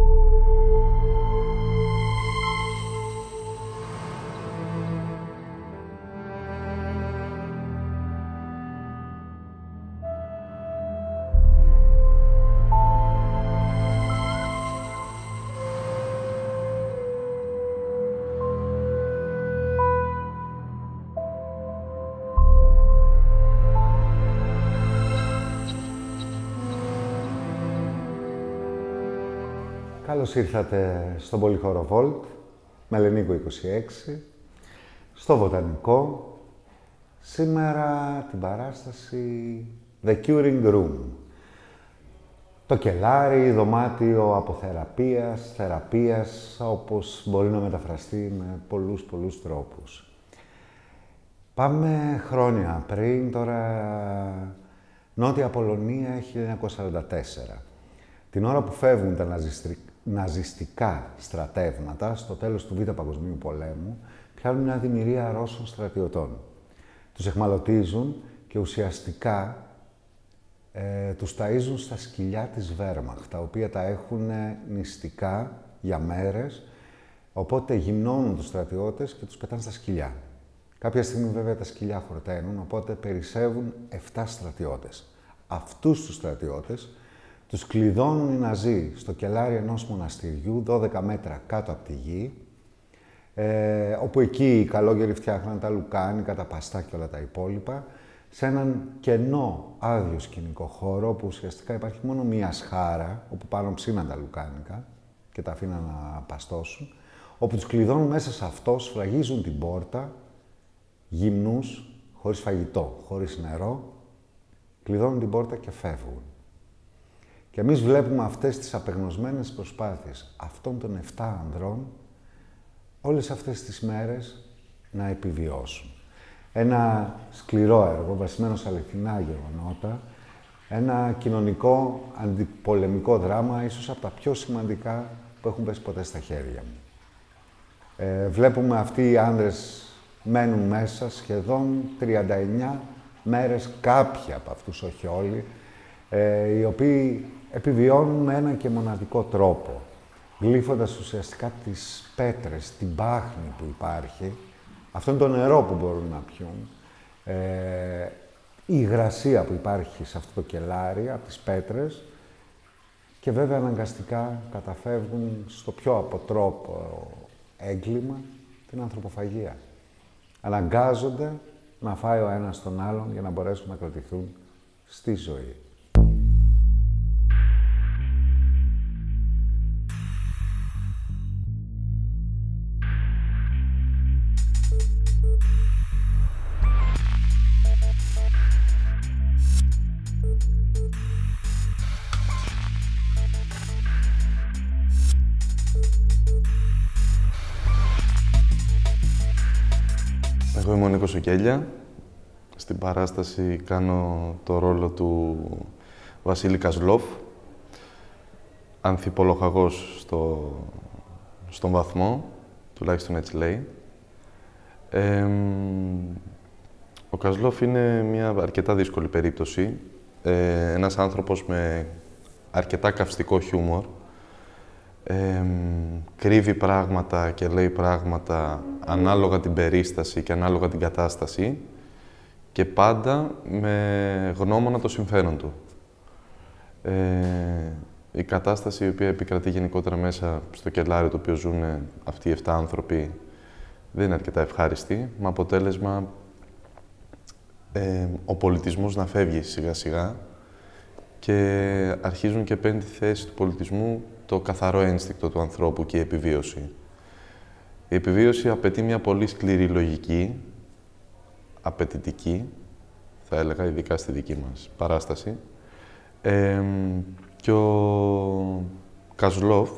you Καλώς ήρθατε στον Πολυχώρο Volt, Μελενίκο 26, στο Βοτανικό. Σήμερα την παράσταση The Curing Room. Το κελάρι, δωμάτιο αποθεραπείας, θεραπείας, όπως μπορεί να μεταφραστεί με πολλούς πολλούς τρόπους. Πάμε χρόνια πριν, τώρα Νότια Πολωνία 1944. Την ώρα που φεύγουν τα ναζιστικά στρατεύματα στο τέλος του Β' Παγκοσμίου Πολέμου πιάνουν μια δημιουργία Ρώσων στρατιωτών. Τους εχμαλωτίζουν και ουσιαστικά ε, τους ταΐζουν στα σκυλιά της Βέρμαχ, τα οποία τα έχουν νηστικά για μέρες, οπότε γυμνώνουν τους στρατιώτες και τους πετάνε στα σκυλιά. Κάποια στιγμή βέβαια τα σκυλιά χορταίνουν, οπότε περισσεύουν 7 στρατιώτες. Αυτούς τους στρατιώτες τους κλειδώνουν οι Ναζί στο κελάρι ενός μοναστηριού, 12 μέτρα κάτω από τη γη, ε, όπου εκεί οι καλόγεροι φτιάχναν τα λουκάνικα, τα παστά και όλα τα υπόλοιπα, σε έναν κενό άδειο σκηνικό χώρο, όπου ουσιαστικά υπάρχει μόνο μία σχάρα, όπου πάνω ψήναν τα λουκάνικα και τα αφήναν να παστώσουν, όπου τους κλειδώνουν μέσα σε αυτό, σφραγίζουν την πόρτα, γυμνούς, χωρίς φαγητό, χωρίς νερό, κλειδώνουν την πόρτα και φεύγουν. Και εμείς βλέπουμε αυτές τις απεγνωσμένες προσπάθειες αυτών των 7 ανδρών όλες αυτές τις μέρες να επιβιώσουν. Ένα σκληρό έργο, βασισμένο σε αληθινά γεγονότα, ένα κοινωνικό αντιπολεμικό δράμα, ίσως από τα πιο σημαντικά που έχουν πέσει ποτέ στα χέρια μου. Ε, βλέπουμε αυτοί οι άνδρες μένουν μέσα σχεδόν 39 μέρες, κάποιοι από αυτούς, όχι όλοι, ε, οι οποίοι επιβιώνουν με έναν και μοναδικό τρόπο, γλύφοντας ουσιαστικά τις πέτρες, την πάχνη που υπάρχει, αυτό είναι το νερό που μπορούν να πιούν, ε, η υγρασία που υπάρχει σε αυτό το κελάρι, από τις πέτρες, και βέβαια αναγκαστικά καταφεύγουν στο πιο αποτρόπο έγκλημα, την ανθρωποφαγία. Αναγκάζονται να φάει ο ένας τον άλλον για να μπορέσουν να κρατηθούν στη ζωή. Εγώ είμαι ο Νίκος Οκέλια. Στην παράσταση κάνω το ρόλο του Βασίλη Κασλόφ, ανθιπολοχαγός στο, στον βαθμό, τουλάχιστον έτσι λέει. ο Κασλόφ είναι μια αρκετά δύσκολη περίπτωση. Ε, ένας άνθρωπος με αρκετά καυστικό χιούμορ, κρύβει πράγματα και λέει πράγματα ανάλογα την περίσταση και ανάλογα την κατάσταση και πάντα με γνώμονα το συμφέρον του. Ε, η κατάσταση η οποία επικρατεί γενικότερα μέσα στο κελάρι το οποίο ζουν αυτοί οι 7 άνθρωποι δεν είναι αρκετά ευχάριστη, με αποτέλεσμα ε, ο πολιτισμός να φεύγει σιγά σιγά και αρχίζουν και παίρνει τη θέση του πολιτισμού το καθαρό ένστικτο του ανθρώπου και η επιβίωση. Η επιβίωση απαιτεί μια πολύ σκληρή λογική, απαιτητική, θα έλεγα, ειδικά στη δική μας παράσταση. και ο Καζλόφ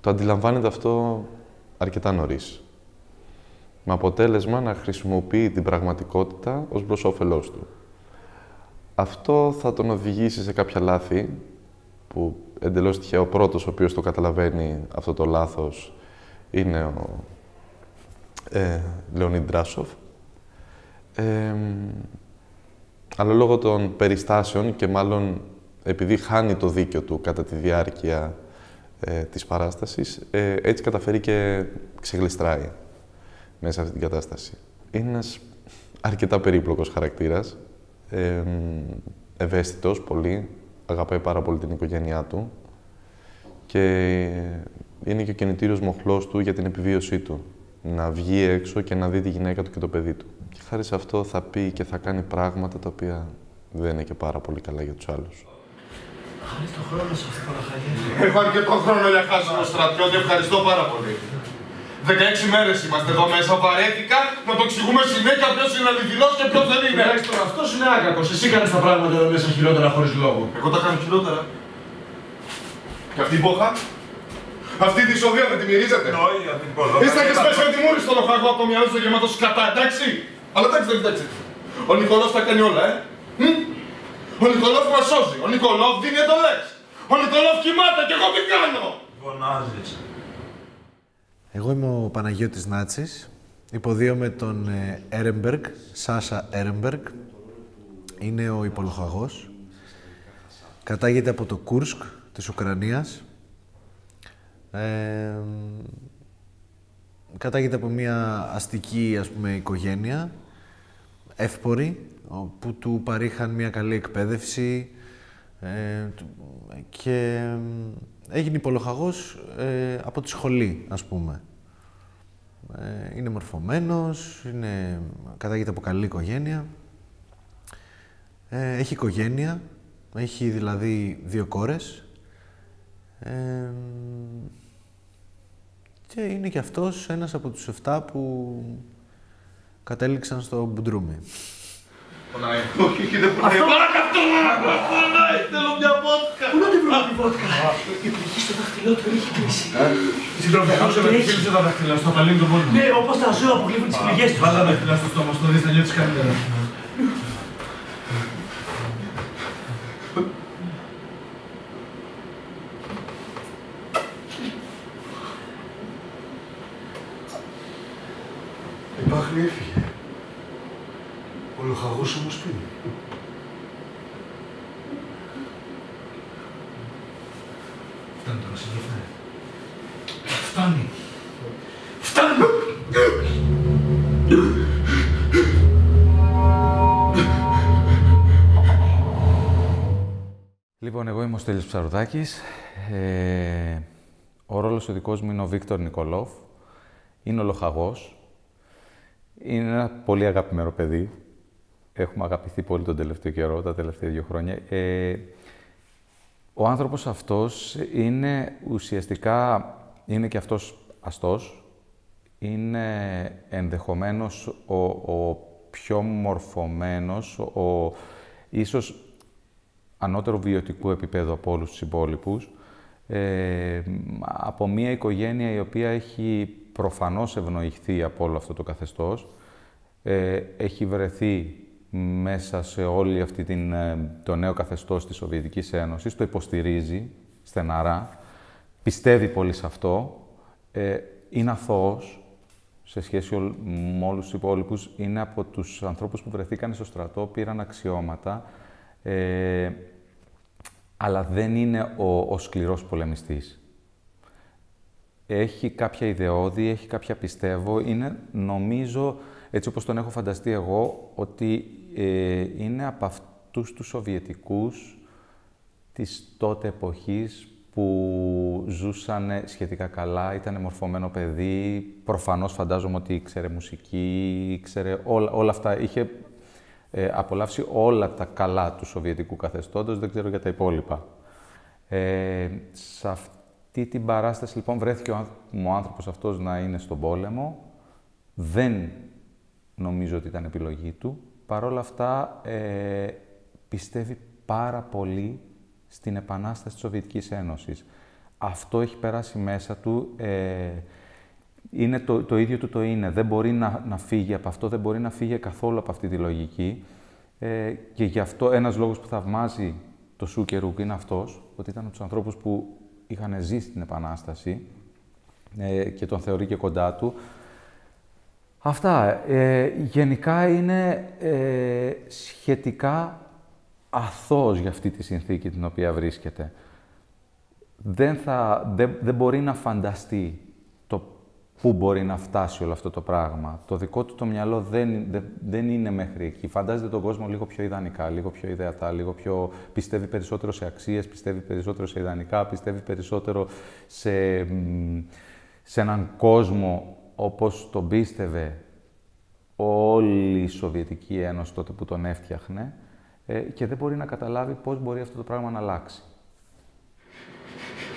το αντιλαμβάνεται αυτό αρκετά νωρίς. Με αποτέλεσμα να χρησιμοποιεί την πραγματικότητα ως προς όφελός του. Αυτό θα τον οδηγήσει σε κάποια λάθη που εντελώς τυχαία ο πρώτος ο οποίος το καταλαβαίνει αυτό το λάθος είναι ο ε, Λεωνίν Ντράσοφ. αλλά λόγω των περιστάσεων και μάλλον επειδή χάνει το δίκιο του κατά τη διάρκεια ε, της παράστασης, ε, έτσι καταφέρει και ξεγλιστράει μέσα σε αυτή την κατάσταση. Είναι ένας αρκετά περίπλοκος χαρακτήρας, ε, ευαίσθητος πολύ, αγαπάει πάρα πολύ την οικογένειά του και είναι και ο κινητήριος μοχλός του για την επιβίωσή του. Να βγει έξω και να δει τη γυναίκα του και το παιδί του. Και χάρη σε αυτό θα πει και θα κάνει πράγματα τα οποία δεν είναι και πάρα πολύ καλά για τους άλλους. Χάρη το χρόνο σου, Έχω αρκετό χρόνο για χάσιμο στρατιώτη, ευχαριστώ πάρα πολύ. 16 μέρες είμαστε εδώ μέσα. Βαρέθηκα να το εξηγούμε συνέχεια ποιος είναι αληθινό και ποιος δεν είναι. Εντάξει τώρα, αυτός είναι άκακο. Εσύ κάνεις τα πράγματα εδώ μέσα χειρότερα χωρίς λόγο. Εγώ τα κάνω χειρότερα. Και αυτή η μπόχα. Αυτή τη σοδεία δεν τη μυρίζετε. Όχι, αυτή την Είστε και σπέσει με τη μούρη στο λοχαγό από το μυαλό σου γεμάτο σκατά, εντάξει. Αλλά εντάξει, δεν εντάξει. Ο Νικολός τα κάνει όλα, ε. Μ; Ο Νικολός μας σώζει. Ο Νικολός δίνει εντολές. Ο Νικολός κοιμάται και εγώ τι κάνω. Φωνάζεις. Εγώ είμαι ο Παναγιώτης Νάτσης. Υποδύομαι τον ε, Έρενμπεργκ, Σάσα Έρενμπεργκ. Είναι ο υπολοχαγός. Κατάγεται από το Κούρσκ της Ουκρανίας. Ε, κατάγεται από μια αστική, ας πούμε, οικογένεια, εύπορη, που του παρήχαν μια καλή εκπαίδευση ε, και έγινε υπολοχαγός ε, από τη σχολή, ας πούμε. Ε, είναι μορφωμένος, είναι, κατάγεται από καλή οικογένεια. Ε, έχει οικογένεια, έχει δηλαδή δύο κόρες. Ε, και είναι και αυτός ένας από τους 7 που κατέληξαν στο Μπουντρούμι. Πονάει. Όχι, όχι, δεν πονάει. Παρακατώ! Πονάει, θέλω μια βότκα. Πού να την βρούμε τη βότκα. Η πληγή στο δάχτυλό του έχει κλείσει. Συντροφιάκος με φίλησε τα δάχτυλα στο παλίνι του μόνο. Ναι, όπως τα ζώα που κλείβουν τις πληγές τους. Βάλα δάχτυλα στο στόμα, στο δεις να νιώθεις καλύτερα. Ο Στέλιος Ψαρουδάκης. Ε, ο ρόλος ο δικός μου είναι ο Βίκτορ Νικολόφ. Είναι ο λοχαγός. Είναι ένα πολύ αγαπημένο παιδί. Έχουμε αγαπηθεί πολύ τον τελευταίο καιρό, τα τελευταία δύο χρόνια. Ε, ο άνθρωπος αυτός είναι ουσιαστικά, είναι και αυτός αστός. Είναι ενδεχομένως ο, ο πιο μορφωμένος, ο, ίσως ανώτερο βιωτικού επίπεδου από όλους τους υπόλοιπους, ε, από μια οικογένεια η οποία έχει προφανώς ευνοηχθεί από όλο αυτό το καθεστώς, ε, έχει βρεθεί μέσα σε όλη αυτή την, ε, το νέο καθεστώς της Σοβιετικής Ένωσης, το υποστηρίζει στεναρά, πιστεύει πολύ σε αυτό, ε, είναι αθώος σε σχέση με όλους τους υπόλοιπους, είναι από τους ανθρώπους που βρεθήκαν στο στρατό, πήραν αξιώματα, ε, αλλά δεν είναι ο, ο σκληρός πολεμιστής. Έχει κάποια ιδεώδη, έχει κάποια πιστεύω, είναι νομίζω, έτσι όπως τον έχω φανταστεί εγώ, ότι ε, είναι από αυτούς τους Σοβιετικούς της τότε εποχής που ζούσαν σχετικά καλά, ήταν μορφωμένο παιδί, προφανώς φαντάζομαι ότι ήξερε μουσική, ήξερε όλα, όλα αυτά, είχε ε, απολαύσει όλα τα καλά του Σοβιετικού καθεστώτος, δεν ξέρω για τα υπόλοιπα. Ε, σε αυτή την παράσταση λοιπόν βρέθηκε ο, ο άνθρωπος αυτός να είναι στον πόλεμο, δεν νομίζω ότι ήταν επιλογή του, Παρ' όλα αυτά, ε, πιστεύει πάρα πολύ στην επανάσταση της Σοβιετικής Ένωσης. Αυτό έχει περάσει μέσα του. Ε, είναι το, το ίδιο του το είναι. Δεν μπορεί να, να φύγει από αυτό, δεν μπορεί να φύγει καθόλου από αυτή τη λογική. Ε, και γι' αυτό ένας λόγος που θαυμάζει το Σούκερουκ είναι αυτός, ότι ήταν από τους ανθρώπους που είχαν ζήσει την Επανάσταση ε, και τον θεωρεί και κοντά του. Αυτά. Ε, γενικά είναι ε, σχετικά αθώος για αυτή τη συνθήκη την οποία βρίσκεται. δεν, θα, δεν, δεν μπορεί να φανταστεί το πού μπορεί να φτάσει όλο αυτό το πράγμα. Το δικό του το μυαλό δεν, δεν, δεν είναι μέχρι εκεί. Φαντάζεται τον κόσμο λίγο πιο ιδανικά, λίγο πιο ιδεατά, λίγο πιο... Πιστεύει περισσότερο σε αξίες, πιστεύει περισσότερο σε ιδανικά, πιστεύει περισσότερο σε, μ, σε έναν κόσμο όπως τον πίστευε όλη η Σοβιετική Ένωση τότε που τον έφτιαχνε ε, και δεν μπορεί να καταλάβει πώς μπορεί αυτό το πράγμα να αλλάξει.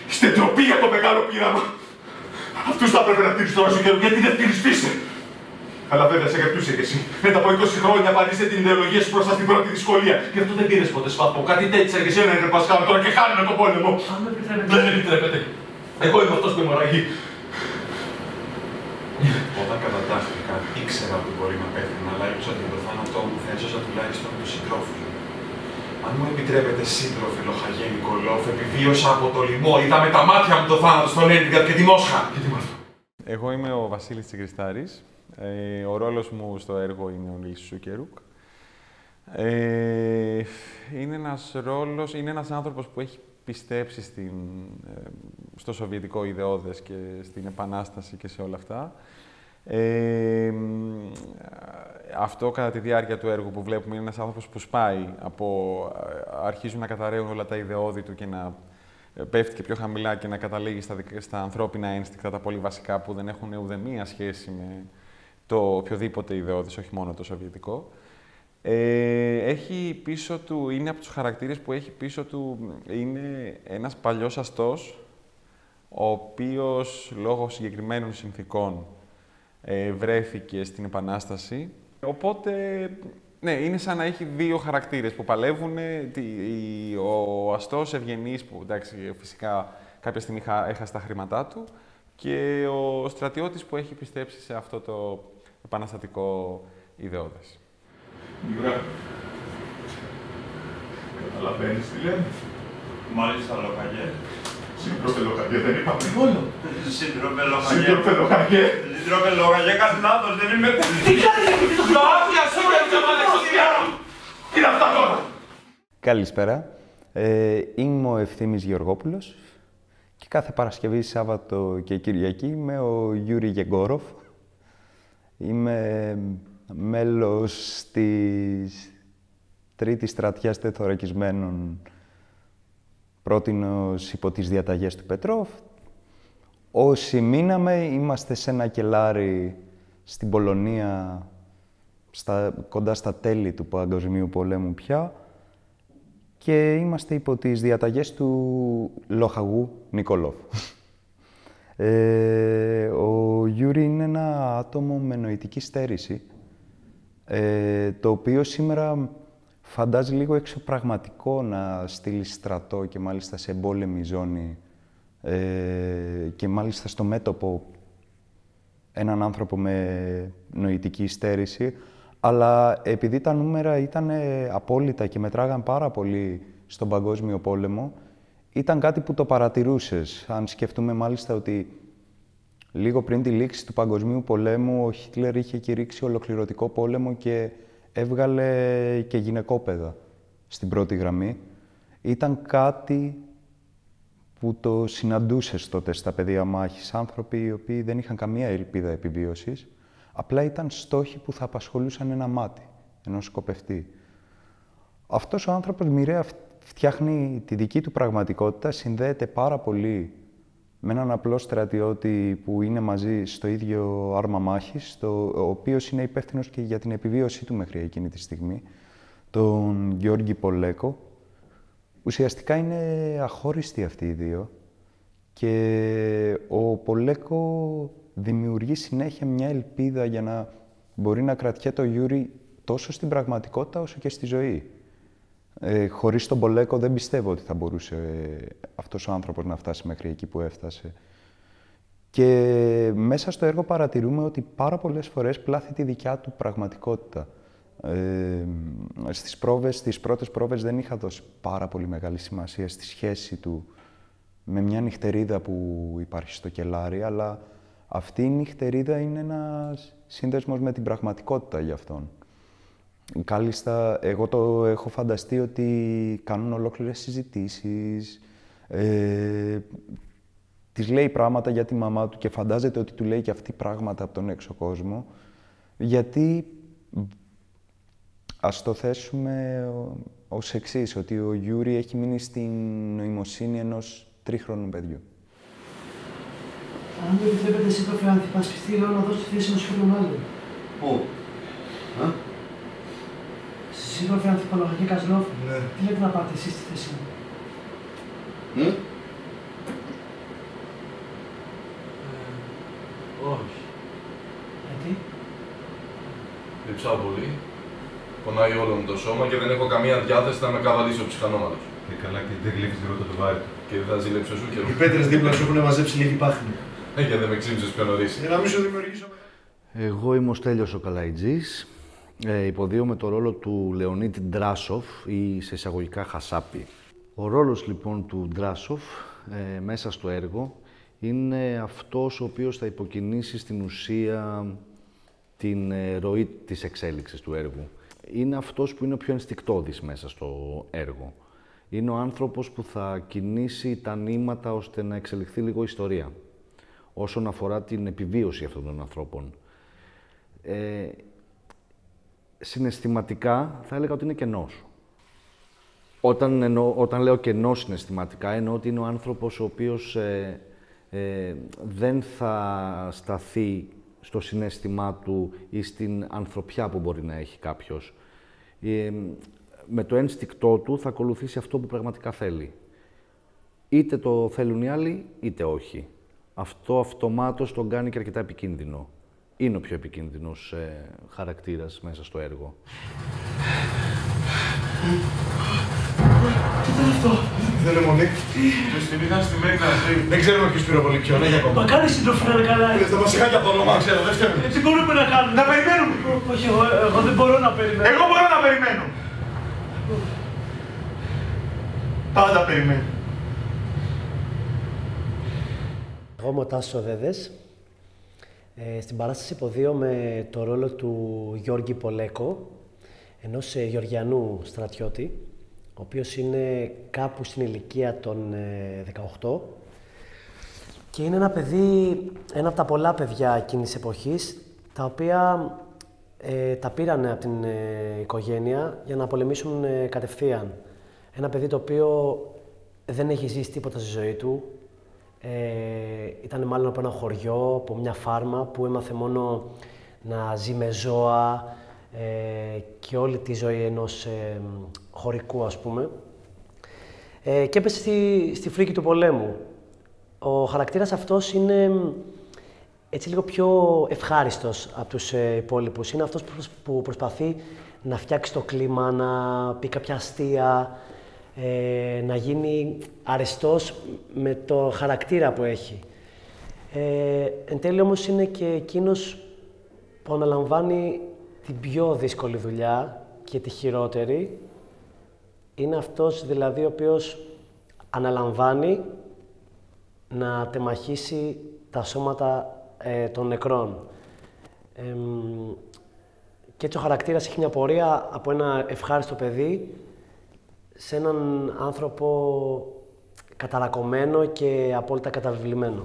Είστε ντροπή για το μεγάλο πείραμα. Αυτού θα πρέπει να τηρήσει τώρα στο καιρό, γιατί δεν τηρηστήσε. Αλλά βέβαια σε κρατούσε και εσύ. Μετά από 20 χρόνια απαντήστε την ιδεολογία σου μπροστά στην πρώτη δυσκολία. Γι' αυτό δεν πήρες ποτέ σφάτο. Κάτι τέτοιο και ένα είναι Πασκάλ τώρα και χάνουμε τον πόλεμο. Αν με επιτρέπετε. Δεν επιτρέπεται. Εγώ είμαι αυτός που αιμορραγεί. Όταν κατατάχθηκα, ήξερα ότι μπορεί να πέθουν, αλλά ήξερα ότι με το θάνατό μου θα έσωσα τουλάχιστον τους συντρόφους μου. Αν μου επιτρέπετε, σύντροφε Λοχαγέ Νικολόφ, επιβίωσα από το λοιμό, είδα με τα μάτια μου το θάνατο στο Λένιγκρατ και τη Μόσχα. Και τι με αυτό. Εγώ είμαι ο Βασίλης Τσιγκριστάρης. Ε, ο ρόλος μου στο έργο είναι ο Νίλς Σούκερουκ. Ε, είναι ένας ρόλος, είναι ένας άνθρωπος που έχει πιστέψει στην, ε, στο σοβιετικό ιδεώδες και στην επανάσταση και σε όλα αυτά. Ε, μ, αυτό κατά τη διάρκεια του έργου που βλέπουμε είναι ένας άνθρωπος που σπάει από... ε, αρχίζουν να καταραίουν όλα τα ιδεώδη του και να ε, πέφτει και πιο χαμηλά και να καταλήγει στα, δικ- στα ανθρώπινα ένστικτα, τα πολύ βασικά που δεν έχουν ουδέμια σχέση με το οποιοδήποτε ιδεώδης, όχι μόνο το σοβιετικό. Ε, έχει πίσω του, είναι από τους χαρακτήρες που έχει πίσω του, είναι ένας παλιός αστός, ο οποίος λόγω συγκεκριμένων συνθήκων ε, βρέθηκε στην Επανάσταση. Οπότε, ναι, είναι σαν να έχει δύο χαρακτήρες που παλεύουν. Τι- η- Ο αστός ευγενής που, εντάξει, φυσικά κάποια στιγμή χα- έχασε τα χρήματά του και ο στρατιώτης που έχει πιστέψει σε αυτό το επαναστατικό ιδεώδες. Γιούρα. Καταλαβαίνεις τι λέμε. Μάλιστα, Λοχαγέ. Σύντροφε Λοχαγέ, δεν είπαμε μόνο. Σύντροφε Λοχαγέ. Σύντροφε Λοχαγέ. Σύντροφε Λοχαγέ, κάτι λάθος, δεν είμαι Τι κάνετε με το Τα άδεια σου ρε Τζαμαλεξιδιάρο. Τι είναι αυτά τώρα; Καλησπέρα. Ε, είμαι ο Ευθύμης Γεωργόπουλος και κάθε Παρασκευή, Σάββατο και Κυριακή είμαι ο Γιούρι Γεγκόροφ. Είμαι μέλος της τρίτης στρατιάς τεθωρακισμένων πρότεινος υπό τις διαταγές του Πετρόφ. Όσοι μείναμε, είμαστε σε ένα κελάρι στην Πολωνία, στα, κοντά στα τέλη του Παγκοσμίου Πολέμου πια και είμαστε υπό τις διαταγές του λοχαγού Νικολόφ. Ε, ο Γιούρι είναι ένα άτομο με νοητική στέρηση, ε, το οποίο σήμερα φαντάζει λίγο εξωπραγματικό να στείλει στρατό και μάλιστα σε εμπόλεμη ζώνη ε, και μάλιστα στο μέτωπο έναν άνθρωπο με νοητική στέρηση, αλλά επειδή τα νούμερα ήταν απόλυτα και μετράγαν πάρα πολύ στον Παγκόσμιο Πόλεμο, ήταν κάτι που το παρατηρούσες. Αν σκεφτούμε μάλιστα ότι λίγο πριν τη λήξη του Παγκοσμίου Πολέμου, ο Χίτλερ είχε κηρύξει ολοκληρωτικό πόλεμο και έβγαλε και γυναικόπαιδα στην πρώτη γραμμή. Ήταν κάτι που το συναντούσες τότε στα πεδία μάχης. Άνθρωποι οι οποίοι δεν είχαν καμία ελπίδα επιβίωσης, απλά ήταν στόχοι που θα απασχολούσαν ένα μάτι, ενός σκοπευτή. Αυτός ο άνθρωπος μοιραία φτιάχνει τη δική του πραγματικότητα, συνδέεται πάρα πολύ με έναν απλό στρατιώτη που είναι μαζί στο ίδιο άρμα μάχης, το, ο οποίος είναι υπεύθυνος και για την επιβίωσή του μέχρι εκείνη τη στιγμή, τον Γιώργη Πολέκο. Ουσιαστικά είναι αχώριστοι αυτοί οι δύο και ο Πολέκο δημιουργεί συνέχεια μια ελπίδα για να μπορεί να κρατιέται ο Γιούρι τόσο στην πραγματικότητα όσο και στη ζωή. Ε, χωρίς τον Πολέκο δεν πιστεύω ότι θα μπορούσε ε, αυτός ο άνθρωπος να φτάσει μέχρι εκεί που έφτασε. Και μέσα στο έργο παρατηρούμε ότι πάρα πολλές φορές πλάθει τη δικιά του πραγματικότητα. Ε, στις, πρόβες, στις πρώτες πρόβες δεν είχα δώσει πάρα πολύ μεγάλη σημασία στη σχέση του με μια νυχτερίδα που υπάρχει στο κελάρι, αλλά αυτή η νυχτερίδα είναι ένας σύνδεσμος με την πραγματικότητα για αυτόν. Κάλλιστα, εγώ το έχω φανταστεί ότι κάνουν ολόκληρες συζητήσεις, ε, της λέει πράγματα για τη μαμά του και φαντάζεται ότι του λέει και αυτή πράγματα από τον έξω κόσμο, γιατί ας το θέσουμε ως εξής ότι ο Γιούρι έχει μείνει στην νοημοσύνη ενός τρίχρονου παιδιού. Αν δεν επιτρέπετε σύντροφε ανθυπασπιστή, λέω να δώσω τη θέση ενός φίλου άλλου. Πού; Α; Σύντροφε ανθυπολογική Καζλόφ, Ναι. τι λέτε να πάρετε εσείς στη θέση μου; Μ; Όχι. Γιατί; Λειψάω πολύ. Πονάει όλο μου το σώμα και δεν έχω καμία διάθεση να με καβαλήσει ο ψυχανόματος. Και καλά και δεν γλύφεις τη ρότα του βάρη του. Και δεν θα ζήλεψε σου και Οι πέτρες δίπλα σου έχουν μαζέψει λίγη πάχνη. Ε, και δεν με ξύμψες πιο νωρίς. Για να μην σου δημιουργήσω Εγώ είμαι ο Στέλιος ο Καλαϊτζής. Ε, υποδίωμαι το ρόλο του Λεωνίτη Ντράσοφ ή σε εισαγωγικά Χασάπη. Ο ρόλος λοιπόν του Ντράσοφ ε, μέσα στο έργο είναι αυτός ο οποίος θα υποκινήσει στην ουσία την ε, ροή της εξέλιξης του έργου. Είναι αυτός που είναι ο πιο ενστικτόδης μέσα στο έργο. Είναι ο άνθρωπος που θα κινήσει τα νήματα ώστε να εξελιχθεί λίγο η ιστορία όσον αφορά την επιβίωση αυτών των ανθρώπων. Ε, συναισθηματικά θα έλεγα ότι είναι κενός. Όταν, εννοώ, όταν λέω κενός συναισθηματικά, εννοώ ότι είναι ο άνθρωπος ο οποίος ε, ε, δεν θα σταθεί στο συναίσθημά του ή στην ανθρωπιά που μπορεί να έχει κάποιος. Ε, με το ένστικτό του θα ακολουθήσει αυτό που πραγματικά θέλει. Είτε το θέλουν οι άλλοι, είτε όχι. Αυτό αυτομάτως τον κάνει και αρκετά επικίνδυνο. Είναι ο πιο επικίνδυνος ε, χαρακτήρας μέσα στο έργο. Τι ήταν αυτό; Δεν είναι μονή. Τους την είχαν στη Μέγνα Δεν ξέρουμε ποιος πήρε πολύ ποιον, έχει ακόμα. Μα κάνει σύντροφε να είναι καλά. Λες τα βασικά από το όνομα, ξέρω, δεν φταίμε. Ε, Τι μπορούμε να κάνουμε; Να περιμένουμε. Όχι, εγώ, εγώ δεν μπορώ να περιμένω. Εγώ μπορώ να περιμένω. Πάντα περιμένω. Εγώ είμαι ο Τάσος Οδέδες. Ε, στην παράσταση υποδίωμαι το ρόλο του Γιώργη Πολέκο, ενός ε, Γεωργιανού στρατιώτη, ο οποίος είναι κάπου στην ηλικία των ε, 18 και είναι ένα παιδί, ένα από τα πολλά παιδιά εκείνης εποχής, τα οποία ε, τα πήραν από την ε, οικογένεια για να πολεμήσουν ε, κατευθείαν. Ένα παιδί το οποίο δεν έχει ζήσει τίποτα στη ζωή του, ε, ήταν μάλλον από ένα χωριό, από μια φάρμα που έμαθε μόνο να ζει με ζώα ε, και όλη τη ζωή ενός ε, χωρικού ας πούμε. Ε, και έπεσε στη, στη φρίκη του πολέμου. Ο χαρακτήρας αυτός είναι μ, έτσι λίγο πιο ευχάριστος από τους ε, υπόλοιπους. Είναι αυτός που, προσ- που προσπαθεί να φτιάξει το κλίμα, να πει κάποια αστεία, ε, να γίνει αρεστός με το χαρακτήρα που έχει. Ε, εν τέλει όμως είναι και εκείνος που αναλαμβάνει την πιο δύσκολη δουλειά και τη χειρότερη. Είναι αυτός δηλαδή ο οποίος αναλαμβάνει να τεμαχίσει τα σώματα ε, των νεκρών. Εμ, και έτσι ο χαρακτήρας έχει μια πορεία από ένα ευχάριστο παιδί σε έναν άνθρωπο καταρακωμένο και απόλυτα καταβιβλημένο.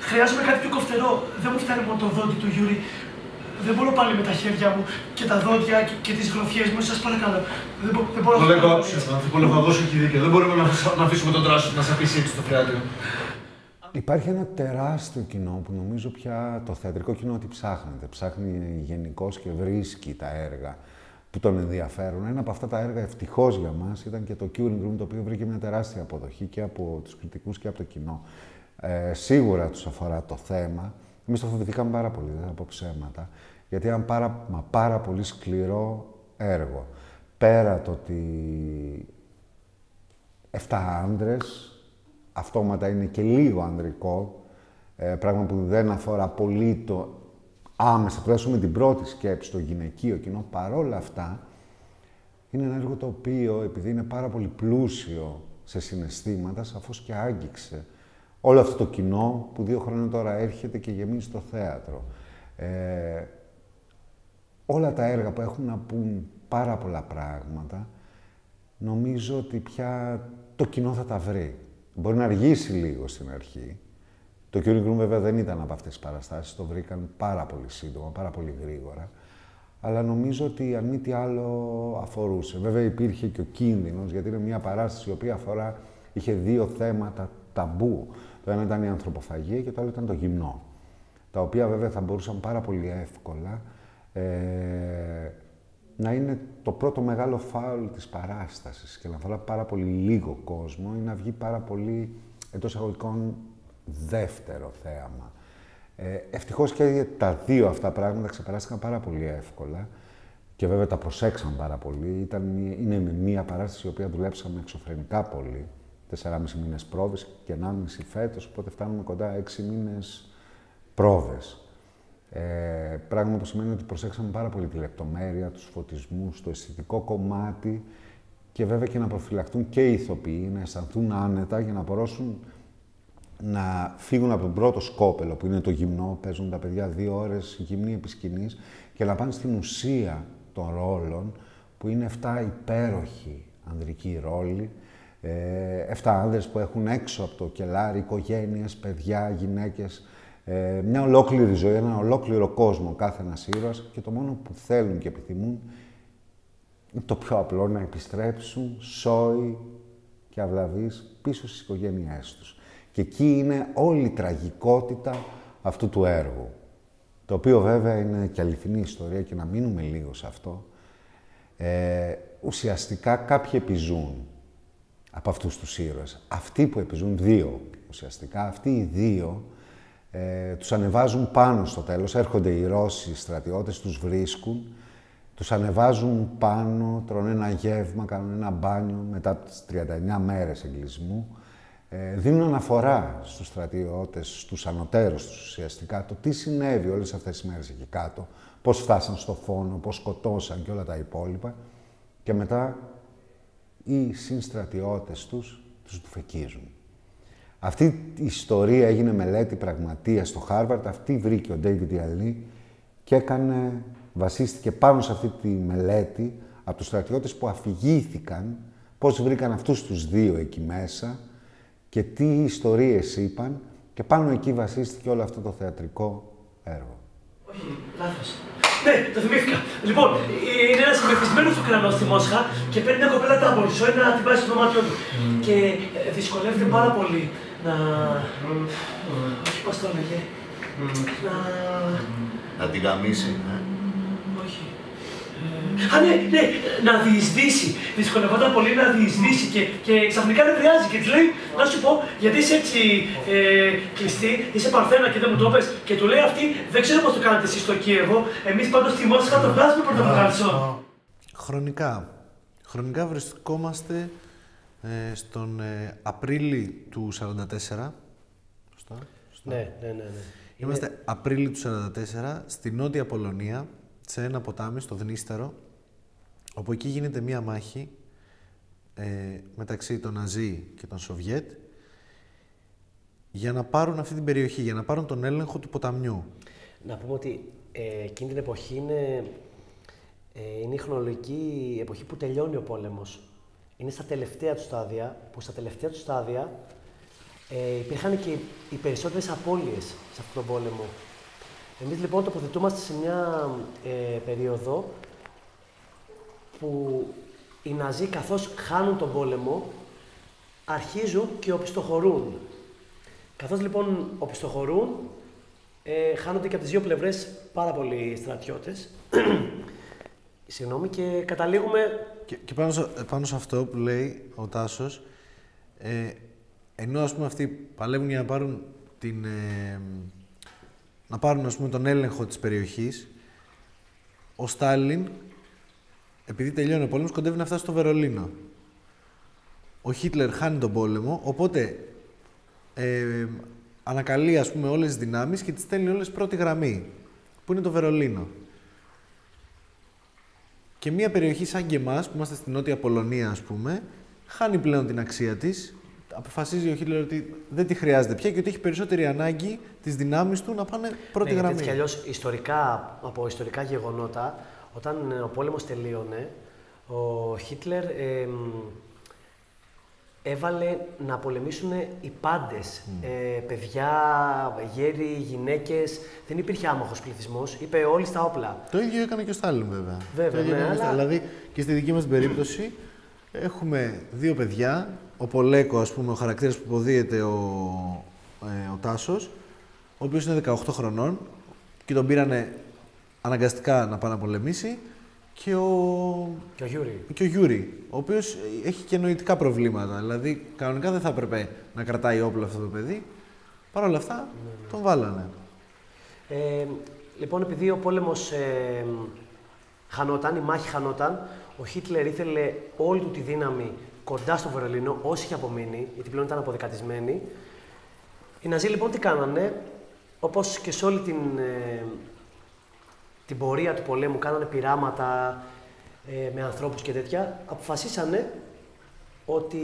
Χρειάζομαι κάτι πιο κοφτερό. Δεν μου φτάνει μόνο το δόντι του Γιούρι. Δεν μπορώ πάλι με τα χέρια μου και τα δόντια και, και τις γροθιές μου. Σας παρακαλώ. Δεν, μπο- δεν μπορώ Το λέγω να άκουσα, ο ανθιπολογαγός έχει δίκιο. Δεν μπορούμε να, αφήσουμε- να αφήσουμε τον τράσο να σαπίσει έτσι στο θεάτριο. Υπάρχει ένα τεράστιο κοινό που νομίζω πια το θεατρικό κοινό ότι ψάχνεται. Ψάχνει γενικώς και βρίσκει τα έργα που τον ενδιαφέρουν. Ένα από αυτά τα έργα ευτυχώς για μας ήταν και το Curing Room, το οποίο βρήκε μια τεράστια αποδοχή και από τους κριτικούς και από το κοινό. Ε, σίγουρα τους αφορά το θέμα. Εμείς το φοβηθήκαμε πάρα πολύ, δεν θα πω ψέματα, γιατί ήταν πάρα, μα πάρα πολύ σκληρό έργο. Πέρα το ότι 7 άντρες, αυτόματα είναι και λίγο ανδρικό, ε, πράγμα που δεν αφορά πολύ το άμεσα, τουλάχιστον με την πρώτη σκέψη, το γυναικείο κοινό, παρόλα αυτά, είναι ένα έργο το οποίο, επειδή είναι πάρα πολύ πλούσιο σε συναισθήματα, σαφώς και άγγιξε όλο αυτό το κοινό που δύο χρόνια τώρα έρχεται και γεμίζει στο θέατρο. Ε, όλα τα έργα που έχουν να πούν πάρα πολλά πράγματα, νομίζω ότι πια το κοινό θα τα βρει. Μπορεί να αργήσει λίγο στην αρχή. Το Curing Room βέβαια δεν ήταν από αυτές τις παραστάσεις, το βρήκαν πάρα πολύ σύντομα, πάρα πολύ γρήγορα. Αλλά νομίζω ότι αν μη τι άλλο αφορούσε. Βέβαια υπήρχε και ο κίνδυνος, γιατί είναι μια παράσταση η οποία αφορά, είχε δύο θέματα ταμπού. Το ένα ήταν η ανθρωποφαγία και το άλλο ήταν το γυμνό. Τα οποία βέβαια θα μπορούσαν πάρα πολύ εύκολα ε, να είναι το πρώτο μεγάλο φάουλ της παράστασης και να αφορά πάρα πολύ λίγο κόσμο ή να βγει πάρα πολύ εντός εισαγωγικών δεύτερο θέαμα. Ε, ευτυχώς και τα δύο αυτά πράγματα ξεπεράστηκαν πάρα πολύ εύκολα και βέβαια τα προσέξαν πάρα πολύ. Ήταν, είναι μια παράσταση η οποία δουλέψαμε εξωφρενικά πολύ. 4,5 μήνες πρόβες και 1,5 φέτος, οπότε φτάνουμε κοντά 6 μήνες πρόβες. Ε, πράγμα που σημαίνει ότι προσέξαμε πάρα πολύ τη λεπτομέρεια, τους φωτισμούς, το αισθητικό κομμάτι και βέβαια και να προφυλαχτούν και οι ηθοποιοί, να αισθανθούν άνετα για να μπορέσουν να φύγουν από τον πρώτο σκόπελο που είναι το γυμνό, παίζουν τα παιδιά δύο ώρες γυμνή επί σκηνής, και να πάνε στην ουσία των ρόλων που είναι 7 υπέροχοι ανδρικοί ρόλοι, ε, 7 άνδρες που έχουν έξω από το κελάρι οικογένειες, παιδιά, γυναίκες, ε, μια ολόκληρη ζωή, ένα ολόκληρο κόσμο κάθε ένας ήρωας και το μόνο που θέλουν και επιθυμούν είναι το πιο απλό να επιστρέψουν σόι και αυλαβείς πίσω στις οικογένειές τους. Και εκεί είναι όλη η τραγικότητα αυτού του έργου. Το οποίο βέβαια είναι και αληθινή ιστορία και να μείνουμε λίγο σε αυτό. Ε, ουσιαστικά κάποιοι επιζούν από αυτούς τους ήρωες. Αυτοί που επιζούν, δύο ουσιαστικά, αυτοί οι δύο ε, τους ανεβάζουν πάνω στο τέλος. Έρχονται οι Ρώσοι στρατιώτες, τους βρίσκουν, τους ανεβάζουν πάνω, τρώνε ένα γεύμα, κάνουν ένα μπάνιο μετά από τις 39 μέρες εγκλισμού ε, δίνουν αναφορά στους στρατιώτες, στους ανωτέρους τους ουσιαστικά, το τι συνέβη όλες αυτές τις μέρες εκεί κάτω, πώς φτάσαν στο φόνο, πώς σκοτώσαν και όλα τα υπόλοιπα και μετά οι συστρατιώτες τους τουφεκίζουν. Αυτή η ιστορία έγινε μελέτη πραγματεία στο Χάρβαρντ, αυτή βρήκε ο Ντέιβιντ Ίαν Λι και έκανε, βασίστηκε πάνω σε αυτή τη μελέτη από τους στρατιώτες που αφηγήθηκαν πώς βρήκαν αυτούς τους δύο εκεί μέσα, και τι ιστορίες είπαν και πάνω εκεί βασίστηκε όλο αυτό το θεατρικό έργο. Όχι, λάθος. Ναι, το θυμήθηκα. Λοιπόν, είναι ένας μεθυσμένο Ουκρανό στη Μόσχα και παίρνει μια κοπέλα τάμπολισο, ένα να την πάει στο δωμάτιό του. Και ε, δυσκολεύεται πάρα πολύ να. Όχι, πώς το έλεγε. Να. Να την γαμίσει. Ναι. Α, ναι, ναι, να διεισδύσει. Δυσκολευόταν πολύ να διεισδύσει και, και ξαφνικά δεν χρειάζεται. Και της λέει, να σου πω, γιατί είσαι έτσι ε, κλειστή, είσαι παρθένα και δεν μου το πες. Και του λέει αυτή, δεν ξέρω πώς το κάνετε εσείς στο Κίεβο. Εμείς πάντως στη Μόσχα το βγάζουμε πρώτα από καλσό. Χρονικά. Χρονικά βρισκόμαστε ε, στον ε, Απρίλη του 44. Σωστά. Ναι, ναι, ναι. ναι. Είμαστε Είναι... Απρίλη του 44 στη Νότια Πολωνία, σε ένα ποτάμι, στο Δνίστερο, όπου εκεί γίνεται μία μάχη ε, μεταξύ των Ναζί και των Σοβιέτ για να πάρουν αυτή την περιοχή, για να πάρουν τον έλεγχο του ποταμιού. Να πούμε ότι ε, εκείνη την εποχή είναι, ε, είναι η χρονολογική εποχή που τελειώνει ο πόλεμος. Είναι στα τελευταία του στάδια, που στα τελευταία του στάδια ε, υπήρχαν και οι περισσότερες απώλειες σε αυτόν τον πόλεμο. Εμείς λοιπόν τοποθετούμαστε σε μια ε, περίοδο που οι Ναζί καθώς χάνουν τον πόλεμο, αρχίζουν και οπισθοχωρούν. Καθώς λοιπόν οπισθοχωρούν, ε, χάνονται και από τις δύο πλευρές πάρα πολλοί στρατιώτες. Συγγνώμη και καταλήγουμε... Και, και πάνω, σε, πάνω σε αυτό που λέει ο Τάσος, ε, ενώ ας πούμε αυτοί παλεύουν για να πάρουν την, ε, να πάρουν ας πούμε, τον έλεγχο της περιοχής, ο Στάλιν, επειδή τελειώνει ο πόλεμος, κοντεύει να φτάσει στο Βερολίνο. Ο Χίτλερ χάνει τον πόλεμο, οπότε ε, ανακαλεί ας πούμε, όλες τις δυνάμεις και τις στέλνει όλες πρώτη γραμμή, που είναι το Βερολίνο. Και μια περιοχή σαν και εμάς, που είμαστε στην Νότια Πολωνία, ας πούμε, χάνει πλέον την αξία της αποφασίζει ο Χίτλερ ότι δεν τη χρειάζεται πια και ότι έχει περισσότερη ανάγκη τι δυνάμεις του να πάνε πρώτη ναι, γραμμή. Έτσι κι αλλιώς, ιστορικά, από ιστορικά γεγονότα, όταν ο πόλεμος τελείωνε, ο Χίτλερ ε, έβαλε να πολεμήσουν οι πάντες. Ε, παιδιά, γέροι, γυναίκες. Δεν υπήρχε άμαχος πληθυσμός. Είπε όλοι στα όπλα. Το ίδιο έκανε και ο Στάλιν, βέβαια. Βέβαια, το ίδιο ναι, έκανε και ο αλλά- Στάλιν. Δηλαδή και στη δική μας την περίπτωση έχουμε δύο παιδιά. Ο Πολέκο, ας πούμε, ο χαρακτήρας που υποδίεται ο, ε, ο Τάσος, ο οποίος είναι 18 χρονών και τον πήρανε αναγκαστικά να πάει να πολεμήσει. Και ο, Και ο Γιούρι. και ο Γιούρι, ο οποίος έχει και νοητικά προβλήματα. Δηλαδή, κανονικά δεν θα έπρεπε να κρατάει όπλο αυτό το παιδί. Παρ' όλα αυτά, τον βάλανε. Ε, λοιπόν, επειδή ο πόλεμος ε, χανόταν, η μάχη χανόταν, ο Χίτλερ ήθελε όλη του τη δύναμη κοντά στο Βερολίνο, όση είχε απομείνει, γιατί πλέον ήταν αποδεκατισμένοι. Οι Ναζί λοιπόν τι κάνανε, όπως και σε όλη την, ε, την πορεία του πολέμου, κάνανε πειράματα ε, με ανθρώπους και τέτοια, αποφασίσανε ότι